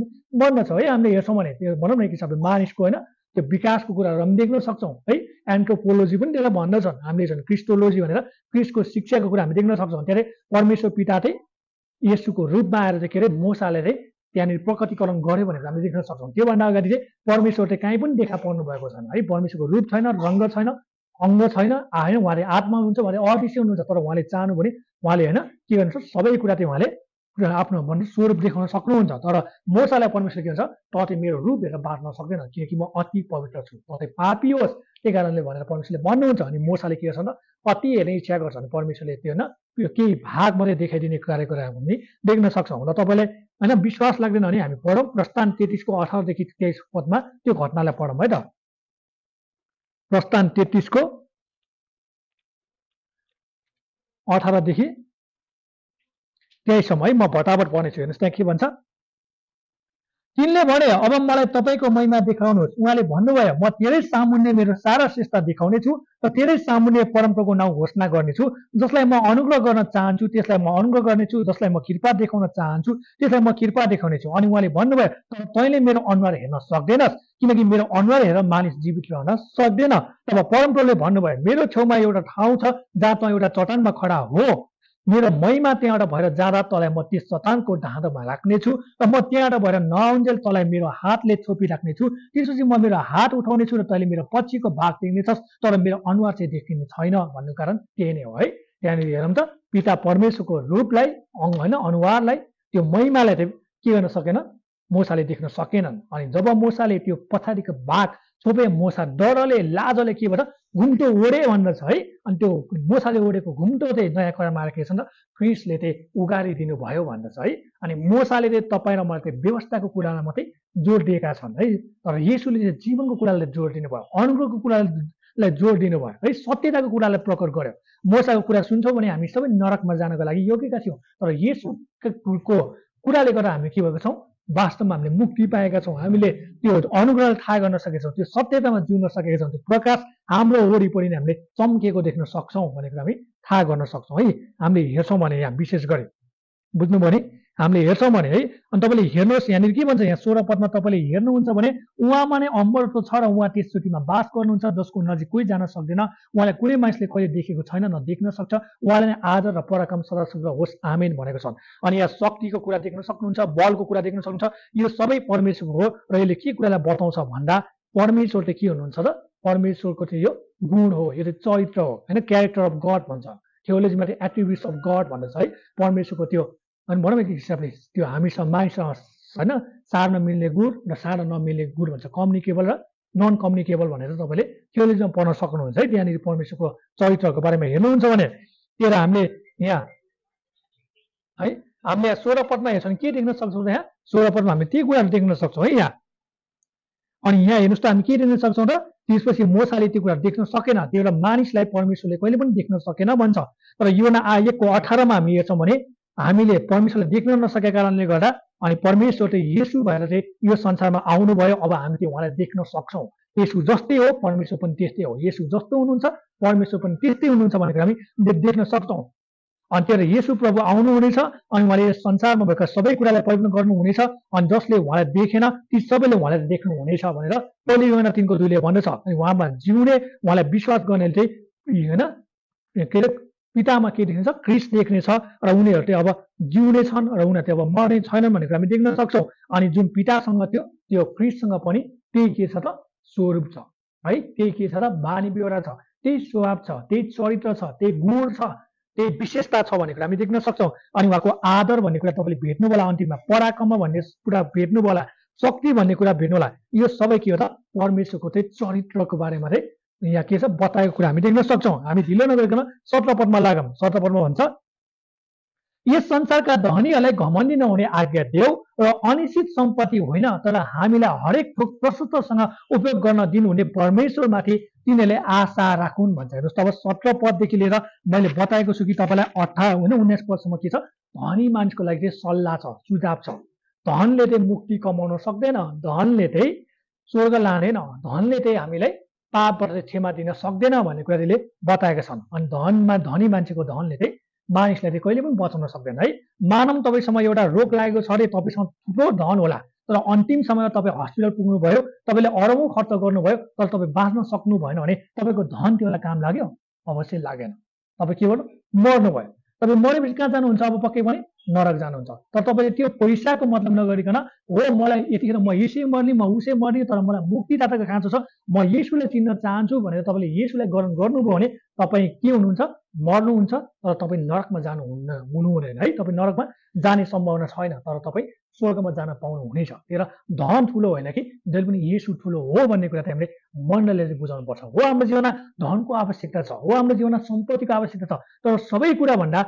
[SPEAKER 1] भन्दछ है? हामीले हेर्छौँ भने त्यो भनौँ न एक हिसाबले मानिसको होइन? त्यो विकासको कुराहरू हामी देख्न सक्छौँ है? एन्थ्रोपोलोजी पनि त्यसलाई भन्दछन् हामीले झन् क्रिस्टोलोजी भनेर क्रिस्टको शिक्षाको कुरा हामी देख्न सक्छौँ। त्यहाँ परमेश्वर पिता चाहिँ यसुको रूपमा आएर चाहिँ के अरे मोसाले चाहिँ त्यहाँनिर प्रकटीकरण गर्यो भनेर हामीले देख्न सक्छौँ। त्योभन्दा अगाडि चाहिँ परमेश्वर चाहिँ कहीँ पनि देखा पर्नु भएको छैन है? परमेश्वरको रूप छैन रङ्ग छैन अङ्ग छैन आ होइन उहाँले आत्मा हुनुहुन्छ उहाँले अदृश्य हुनुहुन्छ तर उहाँले चाहनु भने उहाँले होइन के गर्नुहुन्छ सबै कुरा चाहिँ उहाँले आफ्नो भन्नु स्वरूप देखाउन सक्नुहुन्छ। तर मोसालाई परमेश्वर के भन्छ त चाहिँ मेरो रूप हेरेर बाँच्न सक्दैन किनकि म अति पवित्र छु। त चाहिँ पापी होस् त्यही कारणले भनेर परमेश्वरले भन्नुहुन्छ। अनि मोसाले के गर्छ त अति हेर्ने इच्छा गर्छ। भने परमेश्वरले त्यो होइन यो केही भाग मात्रै देखाइदिने कार्य गरेर देख्न सक्छौँ। र तपाईँलाई होइन विश्वास लाग्दैन भने हामी पढौँ। प्रस्थान तेत्तिसको अठारदेखि तेइस पदमा त्यो घटनालाई पढौँ है त? प्रस्थान तेत्तिसको अठारदेखि तेइससम्म है म भटाभट पढ्नेछु हेर्नुहोस् त्यहाँ के भन्छ? तिनले भने अब मलाई तपाईँको महिमा देखाउनुहोस्। उहाँले भन्नुभयो म तेरै सामुन्ने मेरो सारा श्रेष्ठ देखाउने छु र तेरै सामुन्ने परम्पराको नाउँ घोषणा गर्नेछु जसलाई म अनुग्रह गर्न चाहन्छु त्यसलाई म अनुग्रह गर्नेछु जसलाई म कृपा देखाउन चाहन्छु त्यसलाई म कृपा देखाउनेछु अनि उहाँले भन्नुभयो तर तैँले मेरो अनुहार हेर्न सक्दैनस् किनकि मेरो अनुहार हेरेर मानिस जीवित रहन सक्दैन। तब परम्पराले भन्नुभयो मेरो छेउमा एउटा ठाउँ छ जहाँ त एउटा चट्टानमा खडा हो। मेरो महिमा त्यहाँबाट भएर जाँदा तँलाई म त्यस चट्टानको ढाँडोमा राख्नेछु र म त्यहाँबाट भएर नआउन्जेल तँलाई मेरो हातले छोपिराख्नेछु। त्यसपछि म मेरो हात उठाउनेछु र तैँले मेरो पछिको भाग देख्नेछस् तर मेरो अनुहार चाहिँ देखिने छैन भन्नु कारण त्यही नै हो है। त्यहाँनिर हेरौँ त पिता परमेश्वरको रूपलाई होइन अनुहारलाई त्यो महिमालाई चाहिँ के गर्न सकेन? मोसाले देख्न सकेनन्। अनि जब मोसाले त्यो पछाडिको भाग छोपे मोसा डरले लाजले के भएर घुम्टो ओढे भन्दछ है। अनि त्यो मोसाले ओढेको घुम्टो चाहिँ नयाँ कुरामा आएर के छ त क्रिसले चाहिँ उगारिदिनु भयो भन्दछ है। अनि मोसाले चाहिँ तपाईँ र मलाई चाहिँ व्यवस्थाको कुरालाई मात्रै जोड दिएका छन् है। तर यसुले चाहिँ जीवनको कुरालाई जोड दिनुभयो अनुग्रहको कुरालाई जोड दिनुभयो है। सत्यताको कुरालाई प्रकट गर्यो। मोसाको कुरा सुन्छौँ भने हामी सबै नरकमा जानको लागि योग्यका थियौँ। तर यसुको कुराले गर्दा हामी के भएको छौँ? वास्तवमा हामीले मुक्ति पाएका छौँ। हामीले त्यो अनुग्रह थाहा गर्न सकेछौँ त्यो सत्यतामा जिउन सकेका छौँ त्यो प्रकाश हाम्रो वरिपरि नै हामीले चम्किएको देख्न सक्छौँ भनेर हामी थाहा गर्न सक्छौँ है। हामीले हेर्छौँ भने यहाँ विशेष गरी बुझ्नुभयो भने हामीले हेर्छौँ भने है अनि तपाईँले हेर्नुहोस् यहाँनिर के भन्छ यहाँ सोह्र पदमा तपाईँले हेर्नुहुन्छ भने उहाँमा नै अम्बरको छ र उहाँ त्यसचोटिमा बास गर्नुहुन्छ जसको नजिक कोही जान सक्दैन। उहाँलाई कुनै मानिसले कहिले देखेको छैन न देख्न सक्छ। उहाँले नै आदर र पराक्रम सदासँग होस् आमेन भनेको छन्। अनि यहाँ शक्तिको कुरा देख्न सक्नुहुन्छ बलको कुरा देख्न सक्नुहुन्छ। यो सबै परमेश्वरको हो र यसले के कुरालाई बताउँछ भन्दा परमेश्वर चाहिँ के हुनुहुन्छ त? परमेश्वरको चाहिँ यो गुण हो यो चाहिँ चरित्र हो होइन क्यारेक्टर अफ गड भन्छ। थियोलोजीमा चाहिँ एट्रिब्युट्स अफ गड भन्दछ है। परमेश्वरको त्यो अनि भनौँ एक हिसाबले त्यो हामीसँग मानिससँग होइन सार्न मिल्ने गुण र सार्न नमिल्ने गुण भन्छ कम्युनिकेबल र नन कम्युनिकेबल भनेर तपाईँले थियोलोजीमा पढ्न सक्नुहुन्छ है। त्यहाँनिर परमेश्वरको चरित्रको बारेमा हेर्नुहुन्छ भने त्यही हामीले यहाँ है हामीले सोह्र पदमा हेर्छौँ के देख्न सक्छौँ यहाँ? सोह्र पदमा हामी त्यही कुराहरू देख्न सक्छौँ है यहाँ। अनि यहाँ हेर्नुहोस् त हामी के देख्न सक्छौँ त त्यसपछि मोसाले त्यो कुरा देख्न सकेन। त्यो एउटा मानिसलाई परमेश्वरले कहिले पनि देख्न सकेन भन्छ। तर यो एकको अठारमा हामी हेर्छौँ भने हामीले परमेश्वरलाई देख्न नसकेका कारणले गर्दा अनि परमेश्वर चाहिँ यसु भएर चाहिँ यो संसारमा आउनुभयो अब हामी चाहिँ उहाँलाई देख्न सक्छौँ। यसु जस्तै हो परमेश्वर पनि त्यस्तै हो। यसु जस्तो हुनुहुन्छ परमेश्वर पनि त्यस्तै हुनुहुन्छ भनेर हामी देख्न सक्छौँ। अनि त्यहाँ यसु प्रभु आउनुहुनेछ अनि उहाँले संसारमा भएका सबै कुरालाई परिवर्तन गर्नुहुनेछ अनि जसले उहाँलाई देखेन ती सबैले उहाँलाई देख्नुहुनेछ भनेर पहिले योना तिनको दुईले भन्दछ। अनि उहाँमा जिउने उहाँलाई विश्वास गर्नेले चाहिँ होइन के अरे पितामा के देखिन्छ? क्रिस देख्नेछ र उनीहरू चाहिँ अब जिउने छन् र उनीहरू चाहिँ अब मर्ने छैनन् भनेको हामी देख्न सक्छौँ। अनि जुन पितासँग थियो त्यो क्रिससँग पनि त्यही के छ त? स्वरूप छ। है? त्यही के छ त? बानी बेहोरा छ। त्यही स्वभाव छ त्यही चरित्र छ त्यही गुण छ त्यही विशेषता छ भन्ने कुरा हामी देख्न सक्छौँ। अनि उहाँको आदर भन्ने कुरा तपाईँले भेट्नु होला अन्तिममा। पराक्रम भन्ने कुरा भेट्नु होला। शक्ति भन्ने कुरा भेट्नु होला। यो सबै के हो त? परमेश्वरको चाहिँ चरित्रको बारेमा चाहिँ यहाँ के छ? बताएको कुरा हामी देख्न सक्छौँ। हामी ढिलो नगरिकन सत्र पदमा लागौँ। सत्र पदमा भन्छ यस संसारका धनीहरूलाई घमण्डी नहुने आज्ञा देऊ र अनिश्चित सम्पत्ति होइन तर हामीलाई हरेक थोक प्रशस्तसँग उपयोग गर्न दिनुहुने परमेश्वरमाथि तिनीहरूले आशा राखुन् भन्छ। हेर्नुहोस् अब सत्र पददेखि लिएर मैले बताएको छु कि तपाईँलाई अठार होइन उन्नाइस पदसम्म के छ? धनी मान्छेको लागि चाहिँ सल्लाह छ सुझाव छ। धनले चाहिँ मुक्ति कमाउन सक्दैन। धनले चाहिँ स्वर्ग लाँदैन। धनले चाहिँ हामीलाई पापबाट चाहिँ क्षमा दिन सक्दैन भन्ने कुरा त्यसले बताएका छन्। अनि धनमा धनी मान्छेको धनले चाहिँ मानिसलाई चाहिँ कहिले पनि बचाउन सक्दैन है। मानव तपाईँसँग एउटा रोग लागेको छ अरे तपाईँसँग थुप्रो धन होला। तर अन्तिम समयमा तपाईँ हस्पिटल पुग्नुभयो तपाईँले अरबौँ खर्च गर्नुभयो तर तपाईँ बाँच्न सक्नु भएन भने तपाईँको धन त्यो काम लाग्यो? अवश्य लागेन। तपाईँ के गर्नु? मर्नुभयो। तपाईँ मरेपछि कहाँ जानुहुन्छ? अब पक्कै पनि नरक जानुहुन्छ। तर तपाईँले त्यो पैसाको मतलब नगरिकन हो मलाई यतिखेर म यसै मर्ने म उसै मर्ने तर मलाई मुक्तिदाताको खाँचो छ म यसुलाई चिन्न चाहन्छु भनेर तपाईँले यसुलाई ग्रहण गर्नुभयो भने तपाईँ के हुनुहुन्छ? मर्नुहुन्छ तर तपाईँ नरकमा जानुहुन्न हुनु हुँदैन है। तपाईँ नरकमा जाने सम्भावना छैन तर तपाईँ स्वर्गमा जान पाउनुहुनेछ त्यही धन ठुलो होइन कि? जहिले पनि यसु ठुलो हो भन्ने कुरा चाहिँ हामीले मण्डलले बुझाउनुपर्छ हो हाम्रो जीवनमा धनको आवश्यकता छ। हो हाम्रो जीवनमा सम्पत्तिको आवश्यकता छ। तर सबै कुराभन्दा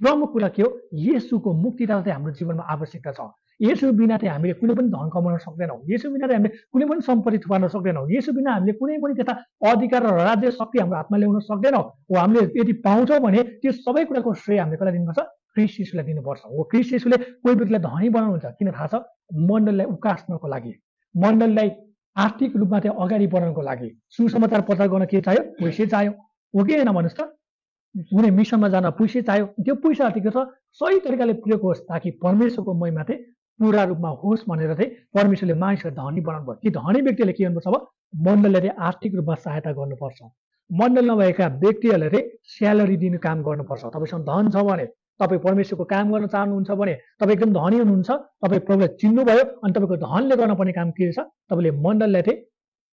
[SPEAKER 1] प्रमुख कुरा के हो? यसुको मुक्तिदाता चाहिँ हाम्रो जीवनमा आवश्यकता छ। यसो बिना चाहिँ हामीले कुनै पनि धन कमाउन सक्दैनौँ। यसो बिना चाहिँ हामीले कुनै पनि सम्पत्ति थुपार्न सक्दैनौँ। यसो बिना हामीले कुनै पनि त्यता अधिकार र राज्य शक्ति हाम्रो हातमा ल्याउन सक्दैनौँ। हो हामीले यदि पाउँछौँ भने त्यो सबै कुराको श्रेय हामीले कसलाई दिनुपर्छ? क्रिस शिशुलाई दिनुपर्छ। हो क्रिस शिशुले कोही व्यक्तिलाई धनी बनाउनुहुन्छ किन थाहा छ? मण्डललाई उकास्नको लागि। मण्डललाई आर्थिक रूपमा चाहिँ अगाडि बढाउनको लागि। सुसमाचार प्रचार गर्न के चाहियो? पैसै चाहियो। हो कि होइन भन्नुहोस् त कुनै मिसनमा जान पैसै चाहियो। त्यो पैसा के छ। सही तरिकाले प्रयोग होस् ताकि परमेश्वरको महिमा चाहिँ पुरा रूपमा होस् भनेर चाहिँ परमेश्वरले मानिसहरू धनी बनाउनु भयो। ती धनी व्यक्तिले के गर्नुपर्छ अब? मण्डलले चाहिँ आर्थिक रूपमा सहायता गर्नुपर्छ। मण्डल नभएका व्यक्तिहरूले चाहिँ स्यालेरी दिने काम गर्नुपर्छ। तपाईँसँग धन छ भने तपाईँ परमेश्वरको काम गर्न चाहनुहुन्छ भने तपाईँ एकदम धनी हुनुहुन्छ तपाईँ प्रभुलाई चिन्नुभयो अनि तपाईँको धनले गर्नुपर्ने काम के छ? तपाईँले मण्डललाई चाहिँ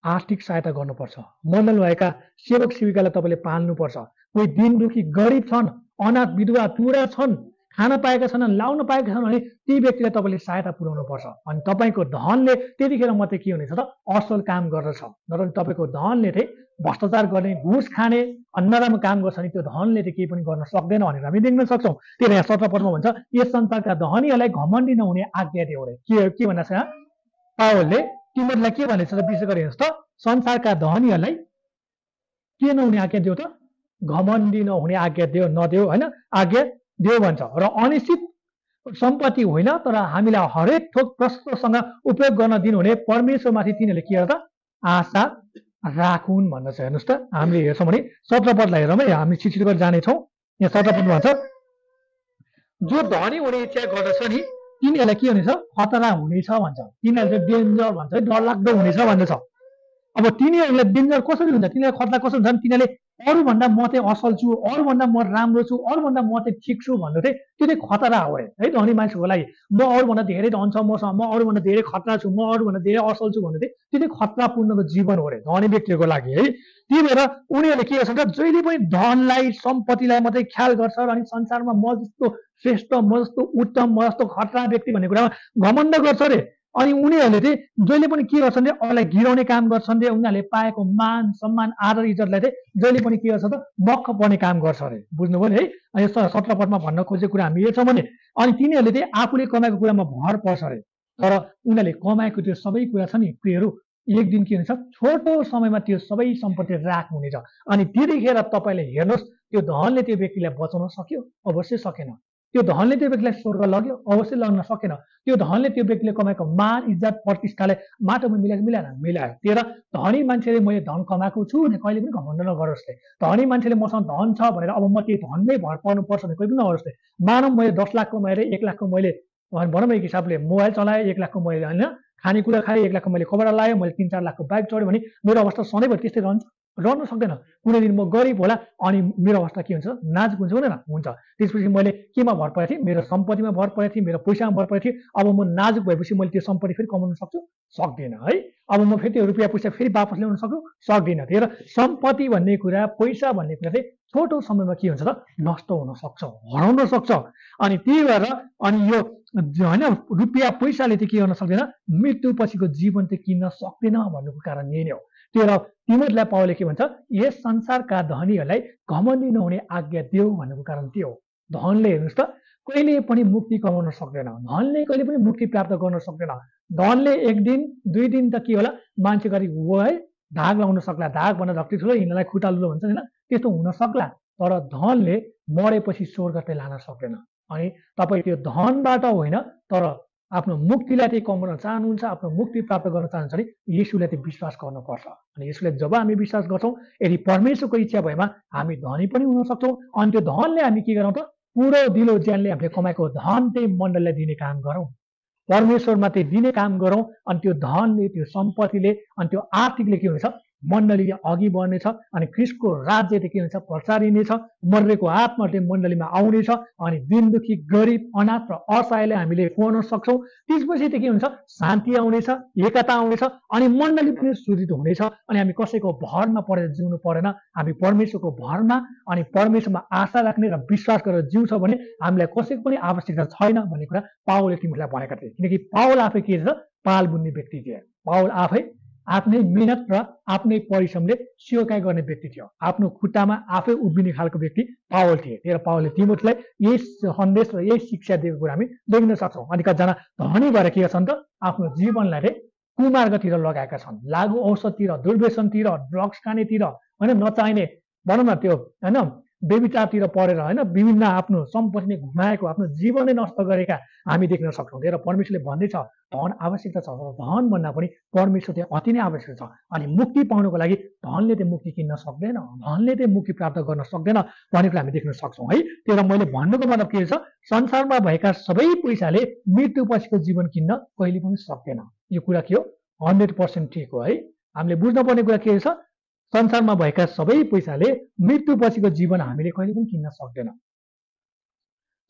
[SPEAKER 1] आर्थिक सहायता गर्नुपर्छ। मण्डल भएका सेवक सेविकालाई तपाईँले पाल्नुपर्छ। कोही दिन दुखी गरिब छन् अनाथ विधवा टुडा छन् खान पाएका छैनन् लाउन पाएका छन् भने ती व्यक्तिलाई तपाईँले सहायता पुर्याउनु पर्छ। अनि तपाईँको धनले त्यतिखेर मात्रै के हुनेछ त? असल काम गर्दछ। नत्र तपाईँको धनले चाहिँ भ्रष्टाचार गर्ने घुस खाने नराम्रो काम गर्छ भने त्यो धनले चाहिँ केही पनि गर्न सक्दैन भनेर हामी देख्न सक्छौँ। त्यही यहाँ सत्र पदमा भन्छ यस संसारका धनीहरूलाई घमण्डी नहुने आज्ञा दियो अरे। के के भन्दा छ पावलले तिमीहरूलाई के भनेको छ विशेष गरी हेर्नुहोस् त संसारका धनीहरूलाई के नहुने आज्ञा दियो त? घमण्डी नहुने आज्ञा दियो नदियो होइन? आज्ञा दियो भन्छ। र अनिश्चित सम्पत्ति होइन तर हामीलाई हरेक थोक प्रश्नसँग उपयोग गर्न दिनुहुने परमेश्वरमाथि तिनीहरूले के गर्दा आशा राखुन् भन्दछ हेर्नुहोस् त हामीले हेर्छौँ भने सत्र पदलाई हेरौँ है हामी छिटो गरेर जानेछौँ। यहाँ सत्र पदमा भन्छ जो धनी हुने इच्छा गर्दछ नि तिनीहरूलाई के हुनेछ? खतरा हुनेछ भन्छ। तिनीहरूले चाहिँ डेन्जर भन्छ डरलाग्दो हुनेछ भन्दछ। अब तिनीहरूलाई डेन्जर कसरी हुन्छ? तिनीहरूलाई खतरा कसरी हुन्छ? तिनीहरूले अरूभन्दा म चाहिँ असल छु अरूभन्दा म राम्रो छु अरूभन्दा म चाहिँ ठिक छु भन्नु चाहिँ त्यो चाहिँ खतरा हो है। धनी मान्छेको लागि। म अरूभन्दा धेरै धन छ मसँग म अरूभन्दा धेरै खतरा छु म अरूभन्दा धेरै असल छु भन्नु चाहिँ त्यो चाहिँ खतरापूर्णको जीवन हो अरे धनी व्यक्तिको लागि है। त्यही भएर उनीहरूले के गर्छन् जहिले पनि धनलाई सम्पत्तिलाई मात्रै ख्याल गर्छ र अनि संसारमा म जस्तो श्रेष्ठ म जस्तो उत्तम म जस्तो खतरा व्यक्ति भन्ने कुरामा घमण्ड गर्छ अरे अनि उनीहरूले चाहिँ जहिले पनि के गर्छन् रे अरूलाई गिराउने काम गर्छन् रे उनीहरूले पाएको मान सम्मान आदर इज्जतलाई चाहिँ जहिले पनि के गर्छ त मक्ख पर्ने काम गर्छ अरे बुझ्नुभयो नि है? अनि पदमा भन्न खोजेको कुरा हामी हेर्छौँ भने अनि तिनीहरूले चाहिँ आफूले कमाएको कुरामा भर पर्छ अरे तर उनीहरूले कमाएको त्यो सबै कुरा छ नि प्रियहरू एक दिन के हुन्छ? छोटो समयमा त्यो सबै सम्पत्ति राख हुनेछ अनि त्यतिखेर तपाईँले हेर्नुहोस् त्यो धनले त्यो व्यक्तिलाई बचाउन सक्यो? अवश्य सकेन। त्यो धनले त्यो व्यक्तिलाई स्वर्ग लग्यो अवश्य लग्न सकेन। त्यो धनले त्यो व्यक्तिले कमाएको मान इज्जत प्रतिष्ठालाई माटोमा मिलाएको मिलाएन मिलायो। त्यही धनी मान्छेले मैले धन कमाएको छु भने कहिले पनि घमण्ड नगरोस् धनी मान्छेले मसँग धन छ भनेर अब म त्यही धनमै भर पर्नुपर्छ भने कोही पनि नगरोस् मानव मैले दस लाख कमाएर एक लाखको मैले भनौँ एक हिसाबले मोबाइल चलाएँ एक लाखको मैले होइन? खानेकुरा खाएँ एक लाखको मैले कपडा लगाएँ मैले तिन चार लाखको बाइक चढेँ भने मेरो अवस्था सधैँभरि त्यस्तै रहन्छ रहन सक्दैन। कुनै दिन म गरिब होला अनि मेरो अवस्था के हुन्छ? नाजुक हुन्छ हुँदैन हुन्छ। त्यसपछि मैले केमा भर परेको थिएँ? मेरो सम्पत्तिमा भर परेको थिएँ मेरो पैसामा भर परेको थिएँ। अब म नाजुक भएपछि मैले त्यो सम्पत्ति फेरि कमाउन सक्छु? सक्दिनँ है? अब म फेरि त्यो रुपियाँ पैसा फेरि वापस ल्याउन सक्छु? सक्दिनँ। त्यही सम्पत्ति भन्ने कुरा पैसा भन्ने कुरा चाहिँ छोटो समयमा के हुन्छ त? नष्ट हुन सक्छ हराउन सक्छ। अनि त्यही भएर अनि यो होइन रुपियाँ पैसाले चाहिँ के गर्न सक्दैन? मृत्यु पछिको जीवन चाहिँ किन्न सक्दैन भन्नुको कारण यही नै हो। त्यो तिमीहरूलाई पावले के भन्छ? यस संसारका धनीहरूलाई घमण्डी नहुने आज्ञा देऊ भन्नुको कारण त्यो हो? धनले हेर्नुहोस् त कहिले पनि मुक्ति कमाउन सक्दैन। धनले कहिले पनि मुक्ति प्राप्त गर्न सक्दैन। धनले एक दिन दुई दिन त के होला? मान्छे गरी हो है धाग लाउन सक्ला। धाग भन्दा धक्ती ठुलो हिँड्नलाई खुट्टा लुलो भन्छ होइन? त्यस्तो हुन सक्ला। तर धनले मरेपछि स्वर्ग चाहिँ लान सक्दैन। अनि तपाईँ त्यो धनबाट होइन तर आफ्नो मुक्तिलाई चाहिँ कमाउन चाहनुहुन्छ आफ्नो मुक्ति प्राप्त गर्न चाहनुहुन्छ भने यसुलाई चाहिँ विश्वास गर्नुपर्छ। अनि यसलाई जब हामी विश्वास गर्छौँ यदि परमेश्वरको इच्छा भएमा हामी धनी पनि हुन सक्छौँ अनि त्यो धनले हामी के गरौँ त? पुरो दिलो ज्यानले हामीले कमाएको धन चाहिँ मण्डललाई दिने काम गरौँ। परमेश्वरमा चाहिँ दिने काम गरौँ अनि त्यो धनले त्यो सम्पत्तिले अनि त्यो आर्थिकले के हुनेछ? मण्डलीले अघि बढ्नेछ अनि ख्रिस्टको राज्य चाहिँ के हुन्छ प्रचारिनेछ मरेको आत्मा चाहिँ मण्डलीमा आउनेछ अनि दिन दुखी गरिब अनाथ र असहायलाई हामीले खुवाउन सक्छौँ। त्यसपछि चाहिँ के हुन्छ? शान्ति आउनेछ एकता आउनेछ अनि मण्डली पनि सुधित हुनेछ अनि हामी कसैको भरमा परेर जिउनु परेन। हामी परमेश्वरको भरमा अनि परमेश्वरमा आशा राख्ने र विश्वास गरेर जिउँछ भने हामीलाई कसैको पनि आवश्यकता छैन भन्ने कुरा पावलले तिमीलाई भनेका थिए। किनकि पावल आफै के छ? पाल बुन्ने व्यक्ति थियो पावल आफै आफ्नै मिहिनेत र आफ्नै परिश्रमले सियोकाइ गर्ने व्यक्ति थियो। आफ्नो खुट्टामा आफै उभिने खालको व्यक्ति पावल थिए। त्यही पावलले तिमुथीलाई यही सन्देश र यही शिक्षा दिएको कुरा हामी देख्न सक्छौँ। अनि कतिजना धनी भएर के छन् त? आफ्नो जीवनलाई चाहिँ कुमार्गतिर लगाएका छन्। लागु औषधतिर दुर्व्यसनतिर ड्रग्स खानेतिर होइन नचाहिने भनौँ न त्यो होइन? बेबिचारतिर परेर होइन विभिन्न आफ्नो सम्पत्ति घुमाएको आफ्नो जीवनै नष्ट गरेका हामी देख्न सक्छौँ। र परमेश्वरले भन्दैछ धन आवश्यकता छ धन भन्दा पनि परमेश्वर चाहिँ अति नै आवश्यक छ। अनि मुक्ति पाउनको लागि धनले चाहिँ मुक्ति किन्न सक्दैन धनले चाहिँ मुक्ति प्राप्त गर्न सक्दैन भन्ने कुरा हामी देख्न सक्छौँ। है त्यो मैले भन्नुको मतलब के छ? संसारमा भएका सबै पैसाले मृत्यु पछिको जीवन किन्न कहिले पनि सक्दैन। यो कुरा के हो? हन्ड्रेड पर्सेन्ट ठिक हो है। हामीले बुझ्नुपर्ने कुरा के छ? संसारमा भएका सबै पैसाले मृत्यु पछिको जीवन हामीले कहिले पनि किन्न सक्दैन।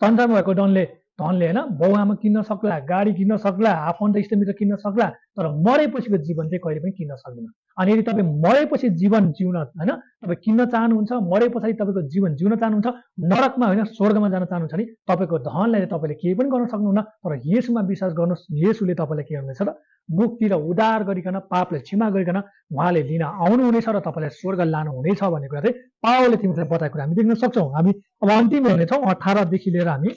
[SPEAKER 1] संसारमा भएको डनले धनले होइन बाउ किन्न सक्ला गाडी किन्न सक्ला आफन्त इष्टमित्र किन्न सक्ला तर मरेपछिको जीवन चाहिँ कहिले पनि किन्न सक्दैन। अनि यदि तपाईँ मरेपछि जीवन जिउन होइन तपाईँ किन्न चाहनुहुन्छ मरे पछाडि तपाईँको जीवन जिउन चाहनुहुन्छ नरकमा होइन स्वर्गमा जान चाहनुहुन्छ भने तपाईँको धनलाई तपाईँले केही पनि गर्न सक्नुहुन्न तर यसुमा विश्वास गर्नुहोस् यसुले तपाईँलाई के गर्नेछ र मुक्ति र उदार गरिकन पापले क्षमा गरिकन उहाँले लिन आउनुहुनेछ र तपाईँलाई स्वर्ग लानुहुनेछ भन्ने कुरा चाहिँ पावले तिमीलाई बताएको कुरा हामी देख्न सक्छौँ। हामी अब अन्तिम हेर्नेछौँ अठारदेखि लिएर हामी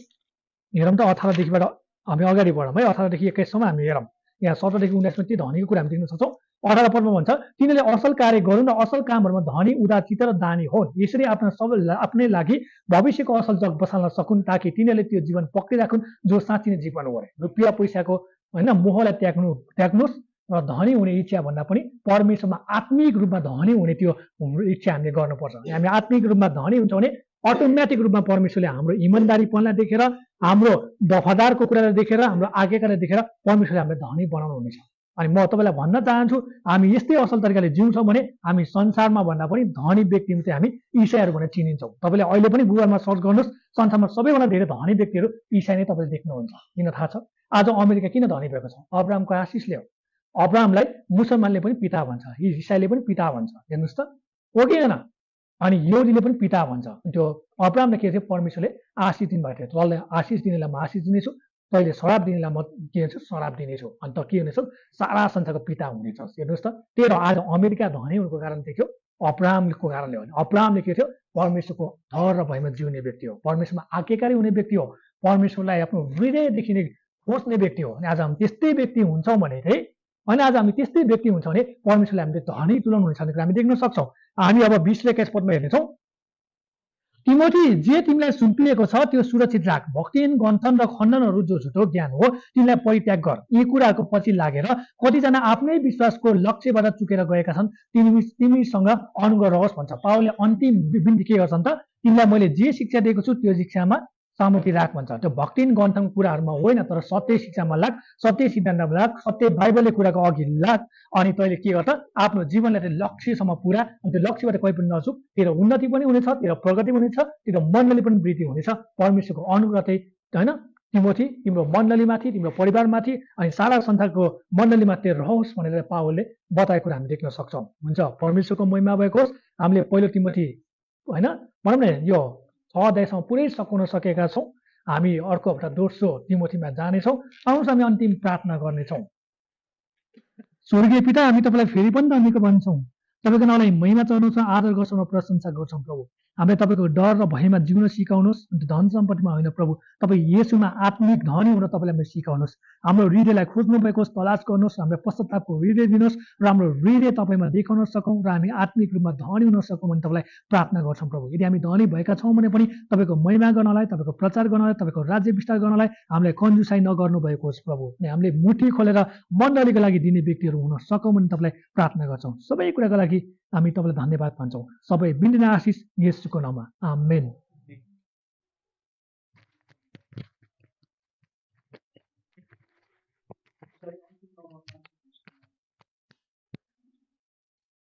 [SPEAKER 1] हेरौँ त अठारदेखिबाट हामी अगाडि बढौँ है। अठारदेखि एक्काइससम्म हामी हेरौँ। यहाँ सत्रदेखि उन्नाइसमा त्यो धनीको कुरा हामी देख्न सक्छौँ? अठार पदमा भन्छ तिनीहरूले असल कार्य गरून् र असल कामहरूमा धनी उदाचित र दानी होन्। यसरी आफ्ना सबै आफ्नै लागि भविष्यको असल जग बसाल्न सकुन् ताकि तिनीहरूले त्यो जीवन पक्रिराखुन् जो साँच्ची नै जीवन हो रुपियाँ पैसाको होइन मोहलाई त्याग्नु त्याग्नुहोस् र धनी हुने इच्छा भन्दा पनि परमेश्वरमा आत्मिक रूपमा धनी हुने त्यो इच्छा हामीले गर्नुपर्छ। हामी आत्मिक रूपमा धनी हुन्छ भने अटोमेटिक रूपमा परमेश्वरले हाम्रो इमान्दारीपनलाई देखेर हाम्रो वफादारको कुरालाई देखेर हाम्रो आज्ञाकालाई देखेर परमेश्वरले हामीलाई धनी बनाउनु हुनेछ। अनि म तपाईँलाई भन्न चाहन्छु हामी यस्तै असल तरिकाले जिउँछौँ भने हामी संसारमा भन्दा पनि धनी व्यक्तिहरू चाहिँ हामी इसाईहरू भनेर चिनिन्छौँ। तपाईँले अहिले पनि गुगलमा सर्च गर्नुहोस् संसारमा सबैभन्दा धेरै धनी व्यक्तिहरू इसाई नै तपाईँले देख्नुहुन्छ। किन थाहा छ? आज अमेरिका किन धनी भएको छ? अब्रामको आशिषले हो। अब्रामलाई मुसलमानले पनि पिता भन्छ इसाईले पनि पिता भन्छ। हेर्नुहोस् त। हो कि अनि योजीले पनि पिता भन्छ। त्यो अब्रामले के थियो? परमेश्वरले आशिष दिनुभएको थियो। तँलाई आशिष दिनेलाई म आशिष दिनेछु तैँले श्राप दिनेलाई म के हुन्छु? श्राप दिनेछु। अनि त के हुनेछ? सारा संसारको पिता हुनेछ। हेर्नुहोस् त तेरो आज अमेरिका धनी हुनुको कारण थियो? अब्रामको कारणले हो। अब्रामले के थियो? परमेश्वरको धर र भयमा जिउने व्यक्ति हो। परमेश्वरमा आज्ञाकारी हुने व्यक्ति हो। परमेश्वरलाई आफ्नो हृदयदेखि नै खोज्ने व्यक्ति हो। अनि आज हामी त्यस्तै व्यक्ति हुन्छौँ भने चाहिँ अनि आज हामी त्यस्तै व्यक्ति हुन्छौँ भने परमेश्वरले हामीले धनी तुलाउनु हुनेछ भने हामी देख्न सक्छौँ। हामी अब बिस र एक्काइस पदमा हेर्नेछौँ। तिमोथी जे तिमीलाई सुम्पिएको छ त्यो सुरक्षित राख। भक्तिन गन्थन र खण्डनहरू जो झुटो ज्ञान हो तिमीलाई परित्याग गर। यी कुराहरूको पछि लागेर कतिजना आफ्नै विश्वासको लक्ष्यबाट चुकेर गएका छन् तिमी तिमीसँग अनुग्रह रहोस् भन्छ। पावलले अन्तिम बिन्ती के गर्छन् त? तिमीलाई मैले जे शिक्षा दिएको छु त्यो शिक्षामा सामग्री राख भन्छ। त्यो भक्तिन ग्रन्थको कुराहरूमा होइन तर सत्य शिक्षामा लाग सत्य सिद्धान्तमा लाग सत्य बाइबलले कुराको अघि लाग अनि तैँले के गर्छ? आफ्नो जीवनलाई चाहिँ लक्ष्यसम्म पुरा अनि त्यो लक्ष्यबाट कोही पनि नचुक तेरो उन्नति पनि हुनेछ तेरो प्रगति पनि हुनेछ तेरो मण्डली पनि वृद्धि हुनेछ। परमेश्वरको अनुग्रह चाहिँ होइन? तिमीथि तिम्रो मण्डलीमाथि तिम्रो परिवारमाथि अनि सारा संसारको मण्डलीमाथि रहोस् भनेर पावलले बताएको कुरा हामी देख्न सक्छौँ। हुन्छ? परमेश्वरको महिमा भएको होस् हामीले पहिलो तिमोथी होइन? भनौँ न यो अध्यायसम्म पुरै सघाउन सकेका छौँ। हामी अर्को हप्ता दोस्रो तिमोथीमा जानेछौँ आउनुहोस् हामी अन्तिम प्रार्थना गर्नेछौँ। स्वर्गीय पिता हामी तपाईँलाई फेरि पनि धन्यको भन्छौँ। तपाईँको नाउँलाई महिमा चढाउँछ आदर गर्छौँ र प्रशंसा गर्छौँ प्रभु। हामीलाई तपाईँको डर र भयमा जिउन सिकाउनुहोस् धन सम्पत्तिमा होइन प्रभु तपाईँ यसुमा आत्मिक धनी हुन तपाईँलाई सिकाउनुहोस्। हाम्रो हृदयलाई खोज्नु भएको तलास गर्नुहोस् हाम्रो पश्चातापको हृदय दिनुहोस् र हाम्रो हृदय तपाईँमा देखाउन सकौँ र हामी आत्मिक रूपमा धनी हुन सकौँ भने तपाईँलाई प्रार्थना गर्छौँ प्रभु। यदि हामी धनी भएका छौँ भने पनि तपाईँको महिमा गर्नलाई तपाईँको प्रचार गर्नलाई तपाईँको राज्य विस्तार गर्नलाई हामीलाई कन्जुसाइ नगर्नु भएको होस् प्रभु। हामीले मुठी खोलेर मण्डलीको लागि दिने व्यक्तिहरू हुन सकौँ भने तपाईँलाई प्रार्थना गर्छौँ। सबै कुराको लागि हामी तपाईँलाई धन्यवाद भन्छौँ। सबै बिन्दिन आशिष यसुको नाममा आमेन